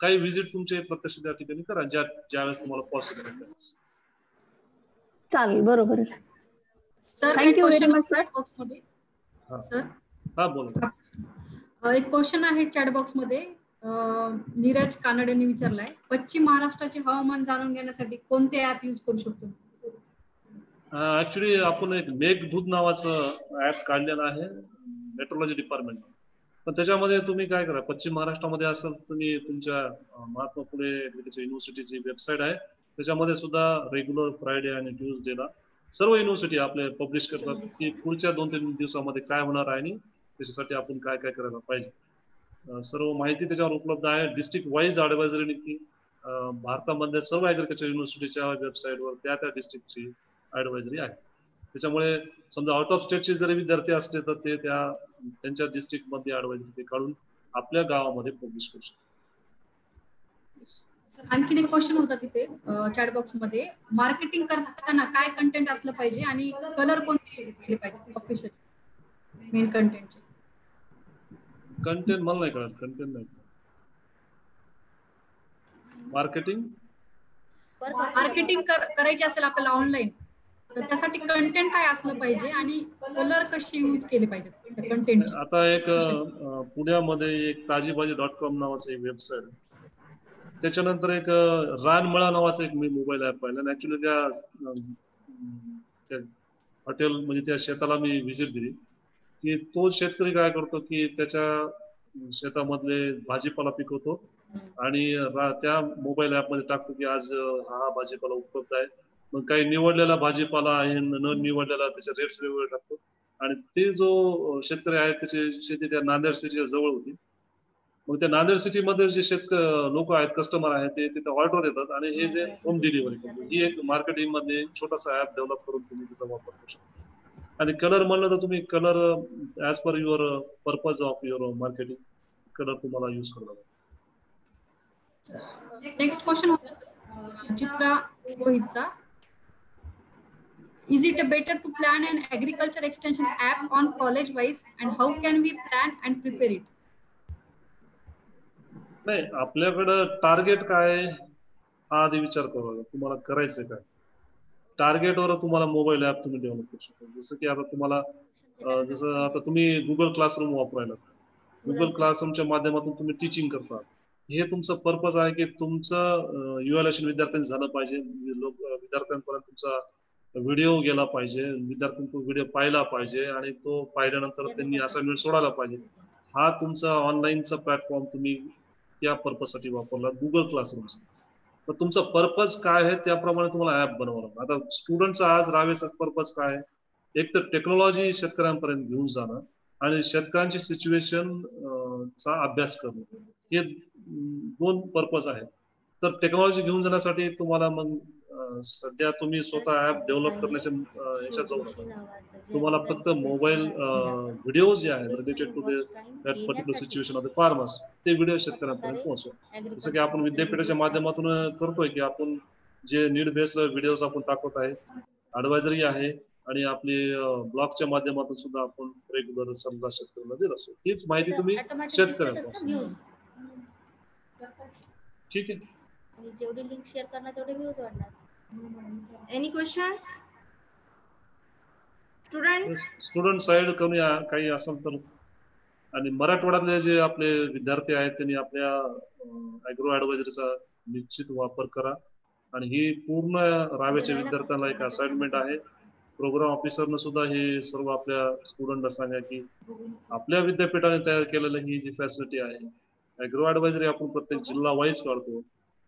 काही व्हिजिट तुमचे प्रत्यक्ष त्या ठिकाणी करा ज्या ज्यावेळेस तुम्हाला पॉसिबल आहे त्यावेळेस. चालेल बरोबर आहे. सर हा. सर? हा बोला. एक क्वेश्चन आहे चॅट बॉक्समध्ये नीरज कानड यांनी विचारलाय पश्चिम महाराष्ट्राचे हवामान जाणून घेण्यासाठी कोणते ऍप युज करू शकतो? ऍक्च्युली आपण एक मेघदूत नावाचं ऍप काढलेलं आहे मेट्रोलॉजी डिपार्टमेंट पण त्याच्यामध्ये तुम्ही काय करा पश्चिम महाराष्ट्रामध्ये असेल तुम्ही तुमच्या महात्मा फुले युनिव्हर्सिटीची वेबसाईट आहे. त्याच्यामध्ये सुद्धा रेग्युलर फ्रायडे आणि ट्युजडेला सर्व युनिव्हर्सिटी आपले पब्लिश करतात की पुढच्या दोन तीन दिवसामध्ये काय होणार आहे आणि त्याच्यासाठी आपण काय काय करायला पाहिजे. सर्व माहिती त्याच्यावर उपलब्ध आहे. डिस्ट्रिक्ट वाईज ऍडवायझरी निघते भारतामध्ये सर्व ऍग्रिकल्चर युनिव्हर्सिटीच्या वेबसाईटवर त्या त्या डिस्ट्रिक्टची ऍडवायझरी आहे. त्याच्यामुळे समजा आउट ऑफ स्टेटचे जरी विद्यार्थी असले तर ते त्या त्यांच्या डिस्ट्रिक्टमध्ये ऍडवायझरी काढून आपल्या गावामध्ये पब्लिश करू शकतात. आणखीन एक क्वेश्चन होता तिथे चॅट बॉक्समध्ये. मार्केटिंग करताना काय कंटेंट असलं पाहिजे आणि कलर कोणते यूज केले पाहिजे ऑफिशियल मेन कंटेंटचे कंटेंट मला नाही कळत कंटेंट नाही मार्केटिंग मार्केटिंग करायची असेल आपल्याला ऑनलाईन तर त्यासाठी कंटेंट काय असलं पाहिजे आणि कलर कसे यूज केले पाहिजेत त्या कंटेंटचे आता एक पुण्यामध्ये एक ताजीबाजी डॉट कॉम नावाचं एक वेबसाईट त्याच्यानंतर एक रानमळा नावाचा एक मी मोबाईल ऍप पाहिला आणि ऍक्च्युली त्या हॉटेल म्हणजे त्या शेताला मी व्हिजिट दिली. की तो शेतकरी काय करतो की त्याच्या शेतामधले भाजीपाला पिकवतो आणि त्या मोबाईल ऍपमध्ये टाकतो की आज हा भाजीपाला उपलब्ध आहे. मग काही निवडलेला भाजीपाला आहे न निवडलेला त्याचे रेट्स वेगवेगळे टाकतो आणि ते जो शेतकरी आहेत त्याची शेती त्या नांदेड सिटीच्या जवळ होती. मग त्या नांदेड सिटी मध्ये जे शेतक लोक आहेत कस्टमर आहेत ते तिथे ऑर्डर देतात आणि हे जे होम डिलिव्हरी करतो ही एक मार्केटिंगमध्ये छोटासा ऍप डेव्हलप करून तुम्ही त्याचा वापर करू शकता. आणि कलर म्हणलं तर तुम्ही colour as per your purpose of your marketing colour तुम्हाला युज करावा नेक्स्ट क्वेश्चन होता चित्रा रोहितचा is it better to plan an agriculture extension app on college wise and how can we plan and prepare it नाही आपल्याकडं target काय हा आधी विचार करावा तुम्हाला करायचंय काय टार्गेटवर तुम्हाला मोबाईल ऍप तुम्ही डेव्हलप करू शकता. जसं की आता तुम्हाला जसं आता तुम्ही गुगल क्लासरूम वापरायला गुगल क्लासरूमच्या माध्यमातून तुम्ही टीचिंग करता. हे तुमचं पर्पज आहे की तुमचं इव्हॅल्युएशन विद्यार्थ्यांनी झालं पाहिजे. म्हणजे लोक विद्यार्थ्यांपर्यंत तुमचा व्हिडिओ गेला पाहिजे विद्यार्थ्यांनी तो व्हिडिओ पाहिला पाहिजे आणि तो पाहिल्यानंतर त्यांनी असाइनमेंट सोडायला पाहिजे. हा तुमचा ऑनलाईनचा प्लॅटफॉर्म तुम्ही त्या पर्पजसाठी वापरला गुगल क्लासरूम तर तुमचा पर्पज काय आहे त्याप्रमाणे तुम्हाला ऍप बनवावं लागतं आता स्टुडंटचा आज राहावेचा पर्पज काय आहे? एक तर टेक्नॉलॉजी शेतकऱ्यांपर्यंत घेऊन जाणं आणि शेतकऱ्यांची सिच्युएशन चा अभ्यास करणं. हे दोन पर्पज आहेत. तर टेक्नॉलॉजी घेऊन जाण्यासाठी तुम्हाला मग सध्या तुम्ही स्वतः ऍप डेव्हलप करण्याच्या ह्याच्यात जाऊ नका तुम्हाला फक्त मोबाईल व्हिडिओ जे आहेत related to that particular situation of the farmers ते व्हिडिओ शेतकऱ्यांपर्यंत पोहोचवा. जसं की आपण विद्यापीठाच्या माध्यमातून करतोय की आपण जे नीड बेस्ड व्हिडिओज आपण टाकत आहे ऍडवायझरी आहे आणि आपली ब्लॉगच्या माध्यमातून सुद्धा आपण रेग्युलर समजा शेतकऱ्यांना देत असतो. तीच माहिती तुम्ही शेतकऱ्यांना ठीक आहे. जेवढी लिंक शेअर करणार तेवढे व्ह्यूज वाढणार. Any questions student student side कमी काही असेल तर. आणि मराठवाड्यातले जे आपले विद्यार्थी आहेत त्यांनी आपल्या अॅग्रो ऍडवायझरीचा निश्चित वापर करा. आणि ही पूर्ण राव्याच्या विद्यार्थ्यांना एक असाइनमेंट आहे. प्रोग्राम ऑफिसरनं सुद्धा हे सर्व आपल्या स्टुडंटला सांगा की आपल्या विद्यापीठाने तयार केलेलं ही जी फॅसिलिटी आहे अॅग्रो ऍडवायझरी आपण प्रत्येक जिल्हा वाईज काढतो.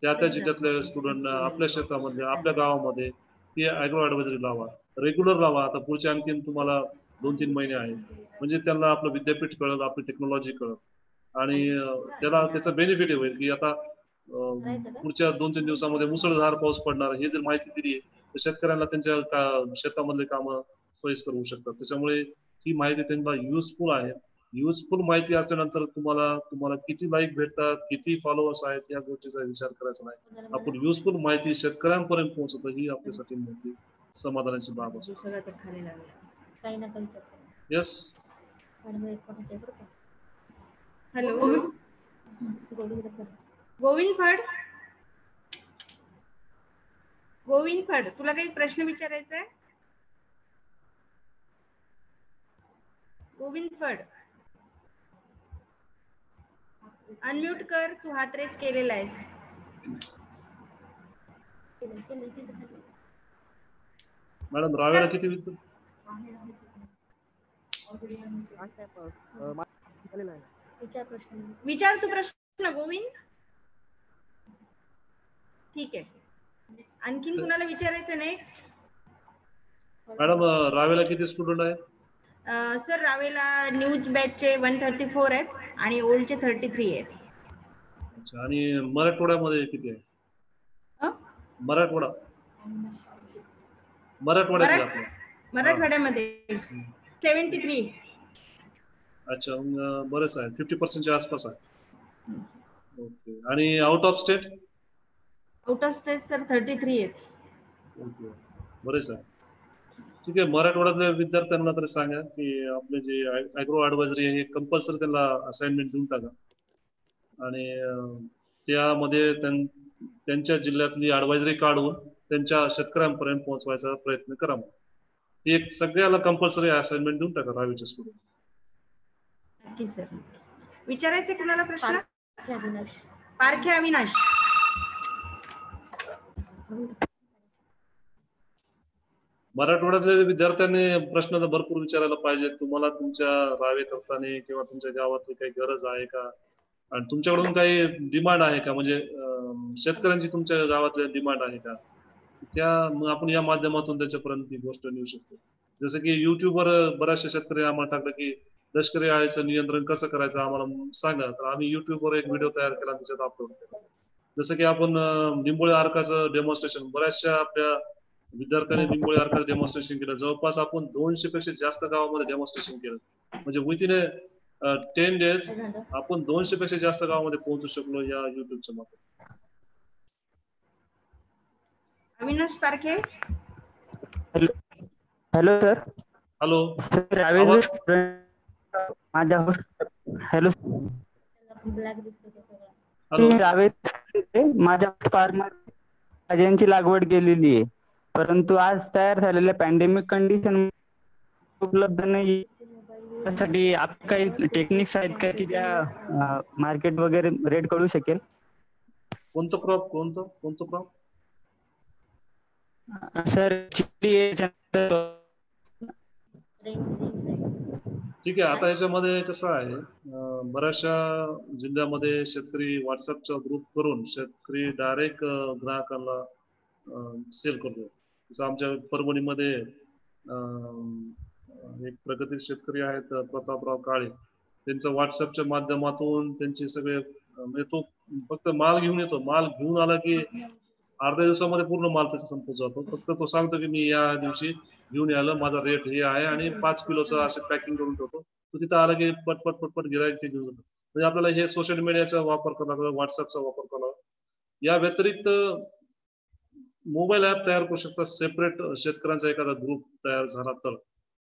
त्या त्या जिल्ह्यातल्या स्टुडंटना आपल्या क्षेत्रामध्ये आपल्या गावामध्ये ती अॅग्रो ऍडवायझरी लावा. रेग्युलर लावा. आता पुढचे आणखीन तुम्हाला दोन तीन महिने आहेत. म्हणजे त्यांना आपलं विद्यापीठ कळत आपली टेक्नॉलॉजी कळत आणि त्याला त्याचा बेनिफिट होईल की आता पुढच्या दोन तीन दिवसामध्ये मुसळधार पाऊस पडणार हे जर माहिती दिली तर शेतकऱ्यांना त्यांच्या शेतामधले काम सोयीस्कर होऊ शकतात. त्याच्यामुळे ही माहिती त्यांना युजफुल आहे. युजफुल माहिती असल्यानंतर तुम्हाला तुम्हाला किती लाईक भेटतात किती फॉलोअर्स आहेत या गोष्टीचा विचार करायचा नाही. आपण युजफुल माहिती शेतकऱ्यांपर्यंत पोहोचवतो ही आपल्यासाठी मोठी समाधानाची बाब असते. काही ना काही येस हॅलो. गोविंद. गोविंद फड. गोविंद फड तुला काही प्रश्न विचारायचा आहे? गोविंद फड. अनम्यूट कर तू हात रेच केलेला आहेस. मॅडम रावेला किती विद्युत? विचार प्रश्न. विचार तू प्रश्न गोविंद. ठीक आहे. आणखीन कुणाला विचारायचं नेक्स्ट मॅडम रावेला किती स्टुडंट आहे सर रावेला न्यूज बॅचचे वन थर्टी फोर आहेत. आणि ओल्डचे थर्टी थ्री आहेत. अच्छा आणि मराठवाड्यामध्ये किती आहे? मराठवाडा. मराठवाड्यात मराठवाड्यामध्ये. सेव्हन्टी थ्री अच्छा मग बरेच आहे. फिफ्टी पर्सेंटच्या आसपास आहे. ओके. आणि out of state out of state sir thirty three आहेत. ओके. बरेच आहे. ठीक आहे मराठवाड्यातल्या विद्यार्थ्यांना तरी सांगा की आपले जे अॅग्रो ऍडवायझरी आहे हे कंपल्सरी त्यांना असाइनमेंट देऊन टाका. आणि त्यामध्ये त्यां- त्यांच्या जिल्ह्यातली ऍडवायझरी काढून त्यांच्या शेतकऱ्यांपर्यंत पोहोचवायचा प्रयत्न करा मग. ही एक सगळ्याला कंपल्सरी असाइनमेंट देऊन टाका रावीचे स्टुडंट विचारायचे कुणाला प्रश्न? अविनाश. पारखे अविनाश. मराठवाड्यातल्या विद्यार्थ्यांनी प्रश्न तर भरपूर विचारायला पाहिजे तुम्हाला तुमच्या रावे करताना किंवा तुमच्या गावातली काही गरज आहे का? आणि तुमच्याकडून काही डिमांड आहे का? म्हणजे शेतकऱ्यांची तुमच्या गावातल्या डिमांड आहे का? त्या मग आपण या माध्यमातून त्याच्यापर्यंत ती गोष्ट नेऊ शकतो. जसं की युट्यूबवर बऱ्याचशा शेतकरी आम्हाला टाकलं की लष्करी आळीचं नियंत्रण कसं करायचं आम्हाला सांगा. तर आम्ही युट्यूबवर एक व्हिडिओ तयार केला त्याच्यात अपलोड केला. जसं की आपण निंबोळी आर्काचं डेमॉन्स्ट्रेशन बऱ्याचशा आपल्या विद्यार्थ्यांनी निंबोळी अर्काचं डेमॉन्स्ट्रेशन केलं. जवळपास आपण दोनशे पेक्षा जास्त गावामध्ये डेमॉन्स्ट्रेशन केलं. म्हणजे विथिन टेन डेज आपण दोनशे पेक्षा जास्त गावामध्ये पोहोचू शकलो या युट्यूबच्या माध्यमातून Avinash Parkhe? Hello. Sir. Hello. माझ्या हॅलो. हॅलो. माझ्या फार्मर भाज्यांची लागवड केलेली आहे. परंतु आज तयार झालेल्या पॅन्डेमिक कंडिशन उपलब्ध नाही त्यासाठी आप काही टेक्निक्स आहेत का की त्या मार्केट वगैरे रेट कळू शकेल? कोणतं क्रॉप कोणतं कोणतं क्रॉप सर ठीक आहे आता याच्यामध्ये कसं आहे बऱ्याचशा जिल्ह्यामध्ये शेतकरी व्हॉट्सअपचा ग्रुप करून शेतकरी डायरेक्ट ग्राहकांना सेल करतो. जसं आमच्या परभणीमध्ये एक प्रगतीत शेतकरी आहेत प्रतापराव काळे. त्यांचं व्हॉट्सअपच्या माध्यमातून त्यांचे सगळे म्हणजे तो फक्त माल घेऊन येतो. माल घेऊन आला की अर्ध्या दिवसामध्ये पूर्ण माल त्याचा संपून जातो. फक्त तो सांगतो की मी या दिवशी घेऊन यायला माझा रेट हे आहे आणि पाच किलोचं असं पॅकिंग करून ठेवतो. तो तिथं आला की पटपट पटपट गिरायक ते घेऊन जातो. म्हणजे आपल्याला हे सोशल मीडियाचा वापर करावा लागला व्हॉट्सअपचा वापर करावा या व्यतिरिक्त मोबाईल ऍप तयार करू शकता सेपरेट शेतकऱ्यांचा एखादा ग्रुप तयार झाला तर.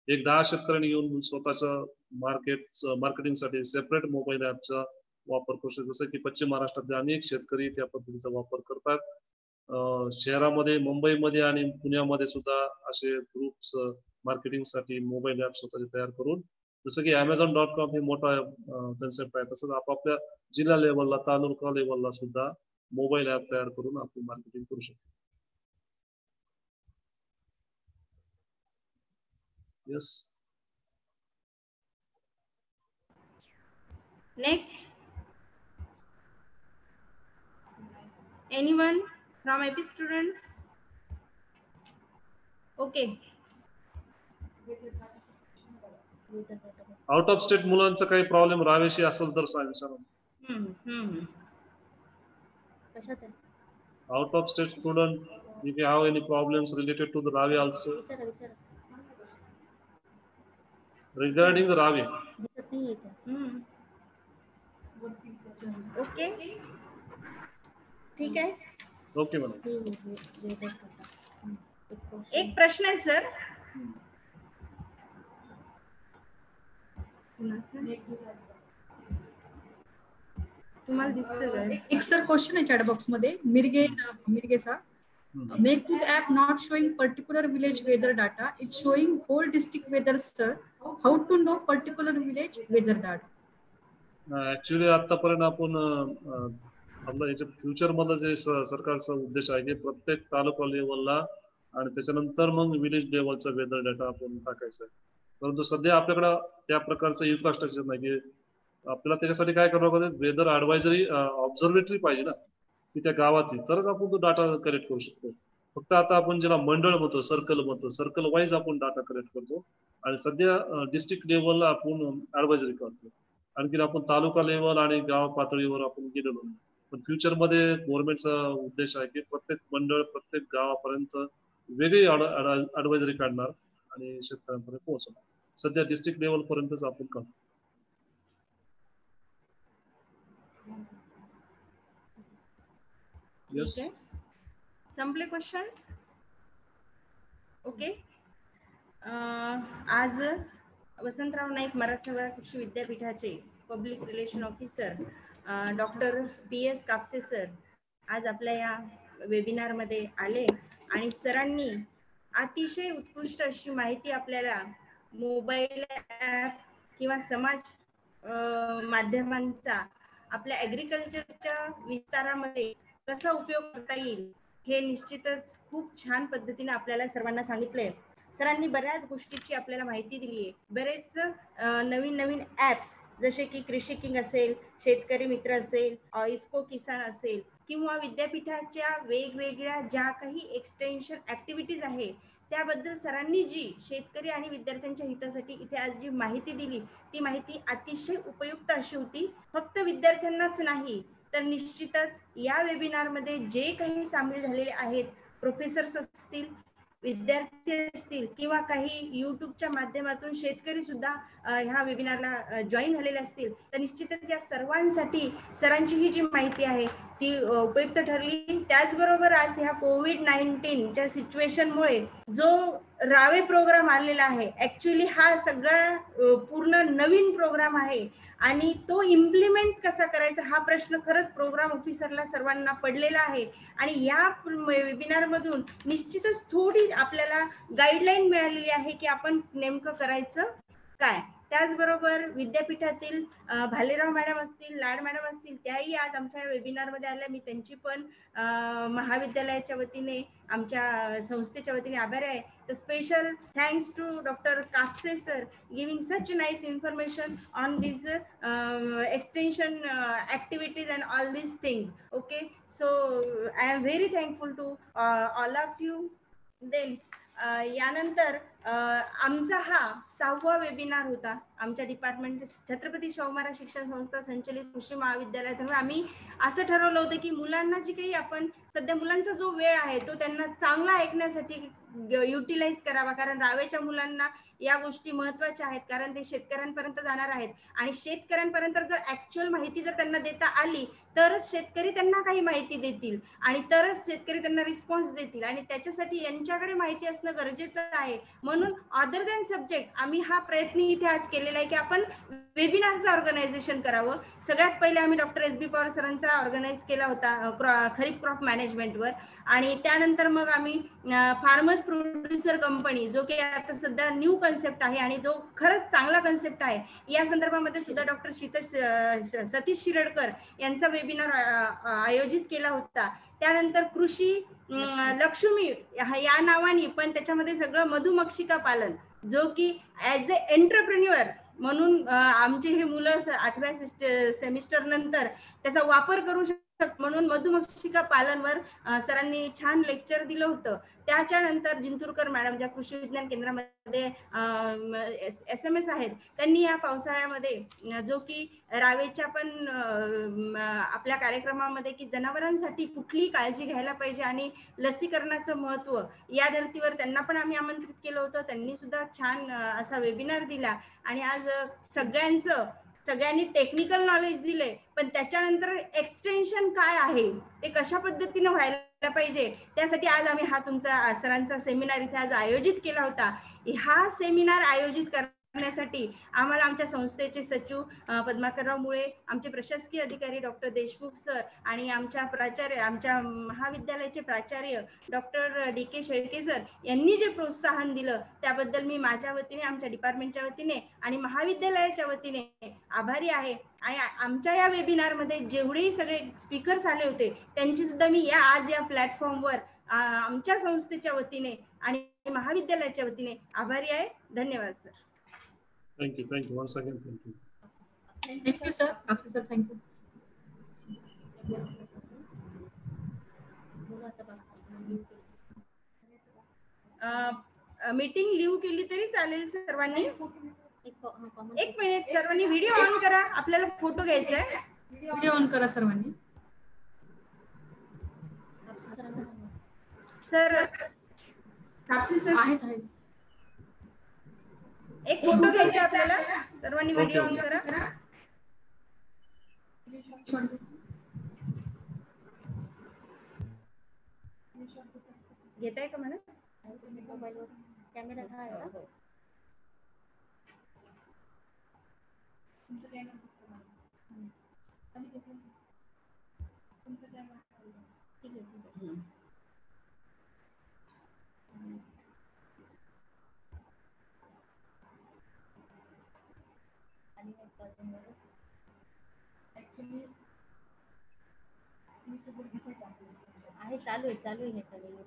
एक दहा शेतकऱ्यांनी येऊन स्वतःचं मार्केट मार्केटिंगसाठी सेपरेट मोबाईल ऍपचा वापर करू शकतो. जसं की पश्चिम महाराष्ट्रातले अनेक शेतकरी त्या पद्धतीचा वापर करतात. शहरामध्ये मुंबईमध्ये आणि पुण्यामध्ये सुद्धा असे ग्रुप्स मार्केटिंगसाठी मोबाईल ऍप स्वतःचे तयार करून जसं की अमेझॉन डॉट कॉम हे मोठा कन्सेप्ट आहे. तसंच आपापल्या जिल्हा लेवलला तालुका लेवलला सुद्धा मोबाईल ऍप तयार करून आपण मार्केटिंग करू शकतो. yes. Next. Anyone from ap student? Okay. Out of state problem रावेशी out of state student if you have any problems related to the Rawe also regarding the Ravi. Hmm. Okay. ठीक है okay madam एक प्रश्न है sir तुम्हाला एक sir question है chat box Mirge Mirge सा Hmm. make to the app not showing particular village weather data. It's showing whole district weather sir. How to know particular village weather data? Uh, actually आतापर्यंत आपण uh, uh, आपलं याच्या future मधलं जे सरकारचा उद्देश आहे प्रत्येक तालुका लेवलला आणि त्याच्यानंतर मग विलेज लेवलचा वेदर डेटा आपण टाकायचा. परंतु सध्या आपल्याकडं त्या प्रकारचं इन्फ्रास्ट्रक्चर नाही आपल्याला त्याच्यासाठी काय करावं लागेल? वेदर ऍडवायझरी ऑब्झर्वेटरी पाहिजे ना. की त्या गावाची तरच आपण तो डाटा कलेक्ट करू शकतो. फक्त आता आपण ज्याला मंडळ म्हणतो सर्कल म्हणतो सर्कल वाईज आपण डाटा कलेक्ट करतो. आणि सध्या डिस्ट्रिक्ट लेवलला आपण ऍडवायझरी करतो. आणखीन आपण तालुका लेवल आणि गाव पातळीवर आपण गेलेलो नाही. पण फ्युचरमध्ये गव्हर्नमेंटचा उद्देश आहे की प्रत्येक मंडळ प्रत्येक गावापर्यंत वेगळी ऍडवायझरी काढणार आणि शेतकऱ्यांपर्यंत पोहोचवणार सध्या डिस्ट्रिक्ट लेवल पर्यंतच आपण करतो yes. ठीक आहे संपले क्वेश्चन्स ओके आज वसंतराव नाईक मराठवाडा कृषी विद्यापीठाचे public relation officer doctor P S Kapse sir आज आपल्या या वेबिनारमध्ये आले आणि सरांनी अतिशय उत्कृष्ट अशी माहिती आपल्याला मोबाईल ॲप किंवा समाज uh, माध्यमांचा आपल्या ॲग्रिकल्चरच्या विस्तारामध्ये कसा उपयोग करता येईल हे निश्चितच खूप छान पद्धतीने आपल्याला सर्वांना सांगितलंय. सरांनी बऱ्याच गोष्टीची आपल्याला माहिती दिली आहे. बरेच नवीन नवीन ॲप्स जसे की कृषी किंग असेल शेतकरी मित्र असेल इफको किसान असेल किंवा विद्यापीठाच्या वेगवेगळ्या ज्या काही एक्सटेन्शन ऍक्टिव्हिटीज आहे त्याबद्दल सरांनी जी शेतकरी आणि विद्यार्थ्यांच्या हितासाठी इथे आज जी माहिती दिली ती माहिती अतिशय उपयुक्त अशी होती. फक्त विद्यार्थ्यांनाच नाही तर निश्चितच या वेबिनारमध्ये जे काही सामील झालेले आहेत प्रोफेसर्स असतील विद्यार्थी असतील किंवा काही युट्यूबच्या माध्यमातून शेतकरी सुद्धा ह्या वेबिनारला जॉईन झालेले असतील तर निश्चितच या सर्वांसाठी सरांची ही जी माहिती आहे ती उपयुक्त ठरली. त्याचबरोबर आज ह्या कोविड नाईन्टीनच्या सिच्युएशनमुळे जो रावे प्रोग्राम आलेला आहे. ऍक्च्युली हा सगळा पूर्ण नवीन प्रोग्राम आहे. आणि तो इम्प्लिमेंट कसा करायचा हा प्रश्न खरंच प्रोग्राम ऑफिसरला सर्वांना पडलेला आहे. आणि या वेबिनारमधून निश्चितच थोडी आपल्याला गाईडलाईन मिळालेली आहे की आपण नेमकं करायचं काय. त्याचबरोबर विद्यापीठातील भालेराव मॅडम असतील लाड मॅडम असतील त्याही आज आमच्या वेबिनारमध्ये आल्या. मी त्यांची पण महाविद्यालयाच्या वतीने आमच्या संस्थेच्या वतीने आभारी आहे. तर special thanks to doctor Kapse sir giving such nice information on this extension activities and all this things okay so I am very thankful to all of you then यानंतर आमचा हा सहावा वेबिनार होता. आमच्या डिपार्टमेंट छत्रपती शाहू महाराज शिक्षण संस्था संचलित कृषी महाविद्यालयात आम्ही असं ठरवलं होतं की मुलांना जी काही आपण सध्या मुलांचा जो वेळ आहे तो त्यांना चांगला ऐकण्यासाठी युटिलाइज करावा. कारण रावेच्या मुलांना या गोष्टी महत्त्वाच्या आहेत. कारण ते शेतकऱ्यांपर्यंत जाणार आहेत. आणि शेतकऱ्यांपर्यंत जर ऍक्च्युअल माहिती जर त्यांना देता आली तरच शेतकरी त्यांना काही माहिती देतील. आणि तरच शेतकरी त्यांना रिस्पॉन्स देतील. आणि त्याच्यासाठी यांच्याकडे माहिती असणं गरजेचं आहे. म्हणून अदर दॅन सब्जेक्ट आम्ही हा प्रयत्न इथे आज केलेला आहे की आपण वेबिनारचं ऑर्गनायझेशन करावं. सगळ्यात पहिले आम्ही डॉक्टर एस बी पवार सरांचा ऑर्गनाईज केला होता क्रॉ- खरीप क्रॉप मॅनेजमेंटवर आणि त्यानंतर मग आम्ही फार्मर्स प्रोड्युसर कंपनी जो की आता सध्या न्यू कन्सेप्ट आहे आणि जो खरंच चांगला कन्सेप्ट आहे. या संदर्भामध्ये सुद्धा डॉक्टर शीतल सतीश शिरडकर यांचा वेबिनार आयोजित केला होता. त्यानंतर कृषी लक्ष्मी या नावाने पण त्याच्यामध्ये सगळं मधुमक्षिका पालन. जो की ऍज अ एंटरप्रेन्युअर म्हणून आमचे हे मुलं आठव्या सेमिस्टर नंतर त्याचा वापर करू शकतात म्हणून मधुमक्षिका पालनवर सरांनी छान लेक्चर दिलं होतं. त्याच्यानंतर जिंतूरकर मॅडम ज्या कृषी विज्ञान केंद्रामध्ये एस एम एस आहेत त्यांनी या पावसाळ्यामध्ये जो की रावेच्या पण आपल्या कार्यक्रमामध्ये की जनावरांसाठी कुठली काळजी घ्यायला पाहिजे आणि लसीकरणाचं महत्त्व या धर्तीवर त्यांना पण आम्ही आमंत्रित केलं होतं. त्यांनी सुद्धा छान असा वेबिनार दिला. आणि आज सगळ्यांचं सगळ्यांनी टेक्निकल नॉलेज दिले पण त्याच्यानंतर एक्सटेन्शन काय आहे? ते कशा पद्धतीने व्हायला पाहिजे? त्यासाठी आज आम्ही हा तुमचा सरांचा सेमिनार इथे आज आयोजित केला होता. हा सेमिनार आयोजित कर करण्यासाठी आम्हाला आमच्या संस्थेचे सचिव पद्माकरराव मुळे आमचे प्रशासकीय अधिकारी डॉक्टर देशमुख सर आणि आमच्या प्राचार्य आमच्या महाविद्यालयाचे प्राचार्य डॉक्टर डी. के. शेळके सर यांनी जे प्रोत्साहन दिलं त्याबद्दल मी माझ्या वतीने आमच्या डिपार्टमेंटच्या वतीने आणि महाविद्यालयाच्या वतीने आभारी आहे. आणि आमच्या या वेबिनारमध्ये जेवढेही सगळे स्पीकर्स आले होते त्यांची सुद्धा मी या आज या प्लॅटफॉर्मवर आमच्या संस्थेच्या वतीने आणि महाविद्यालयाच्या वतीने आभारी आहे. धन्यवाद sir. Thank you, thank you. Once again, thank you. Thank you sir Kapse sir thank you बोला आता मीटिंग लिव्ह केली तरी चालेल सर्वांनी? एक मिनिट सर्वांनी व्हिडिओ ऑन करा. आपल्याला फोटो घ्यायचा आहे. व्हिडिओ ऑन करा सर्वांनी. सर आहेत आहेत. एक फ़ोटो घ्यायचा आपल्याला. सर्वांनी व्हिडिओ ऑन करा. घेताय का मोबाईलवर कॅमेरा हा आहे का ठीक आहे ठीक आहे आहे चालू आहे चालू आहे चालू सगळं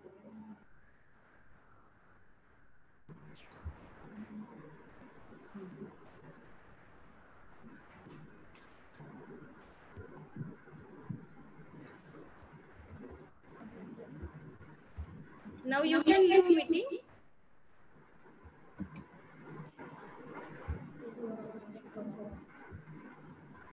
Now you can leave meeting.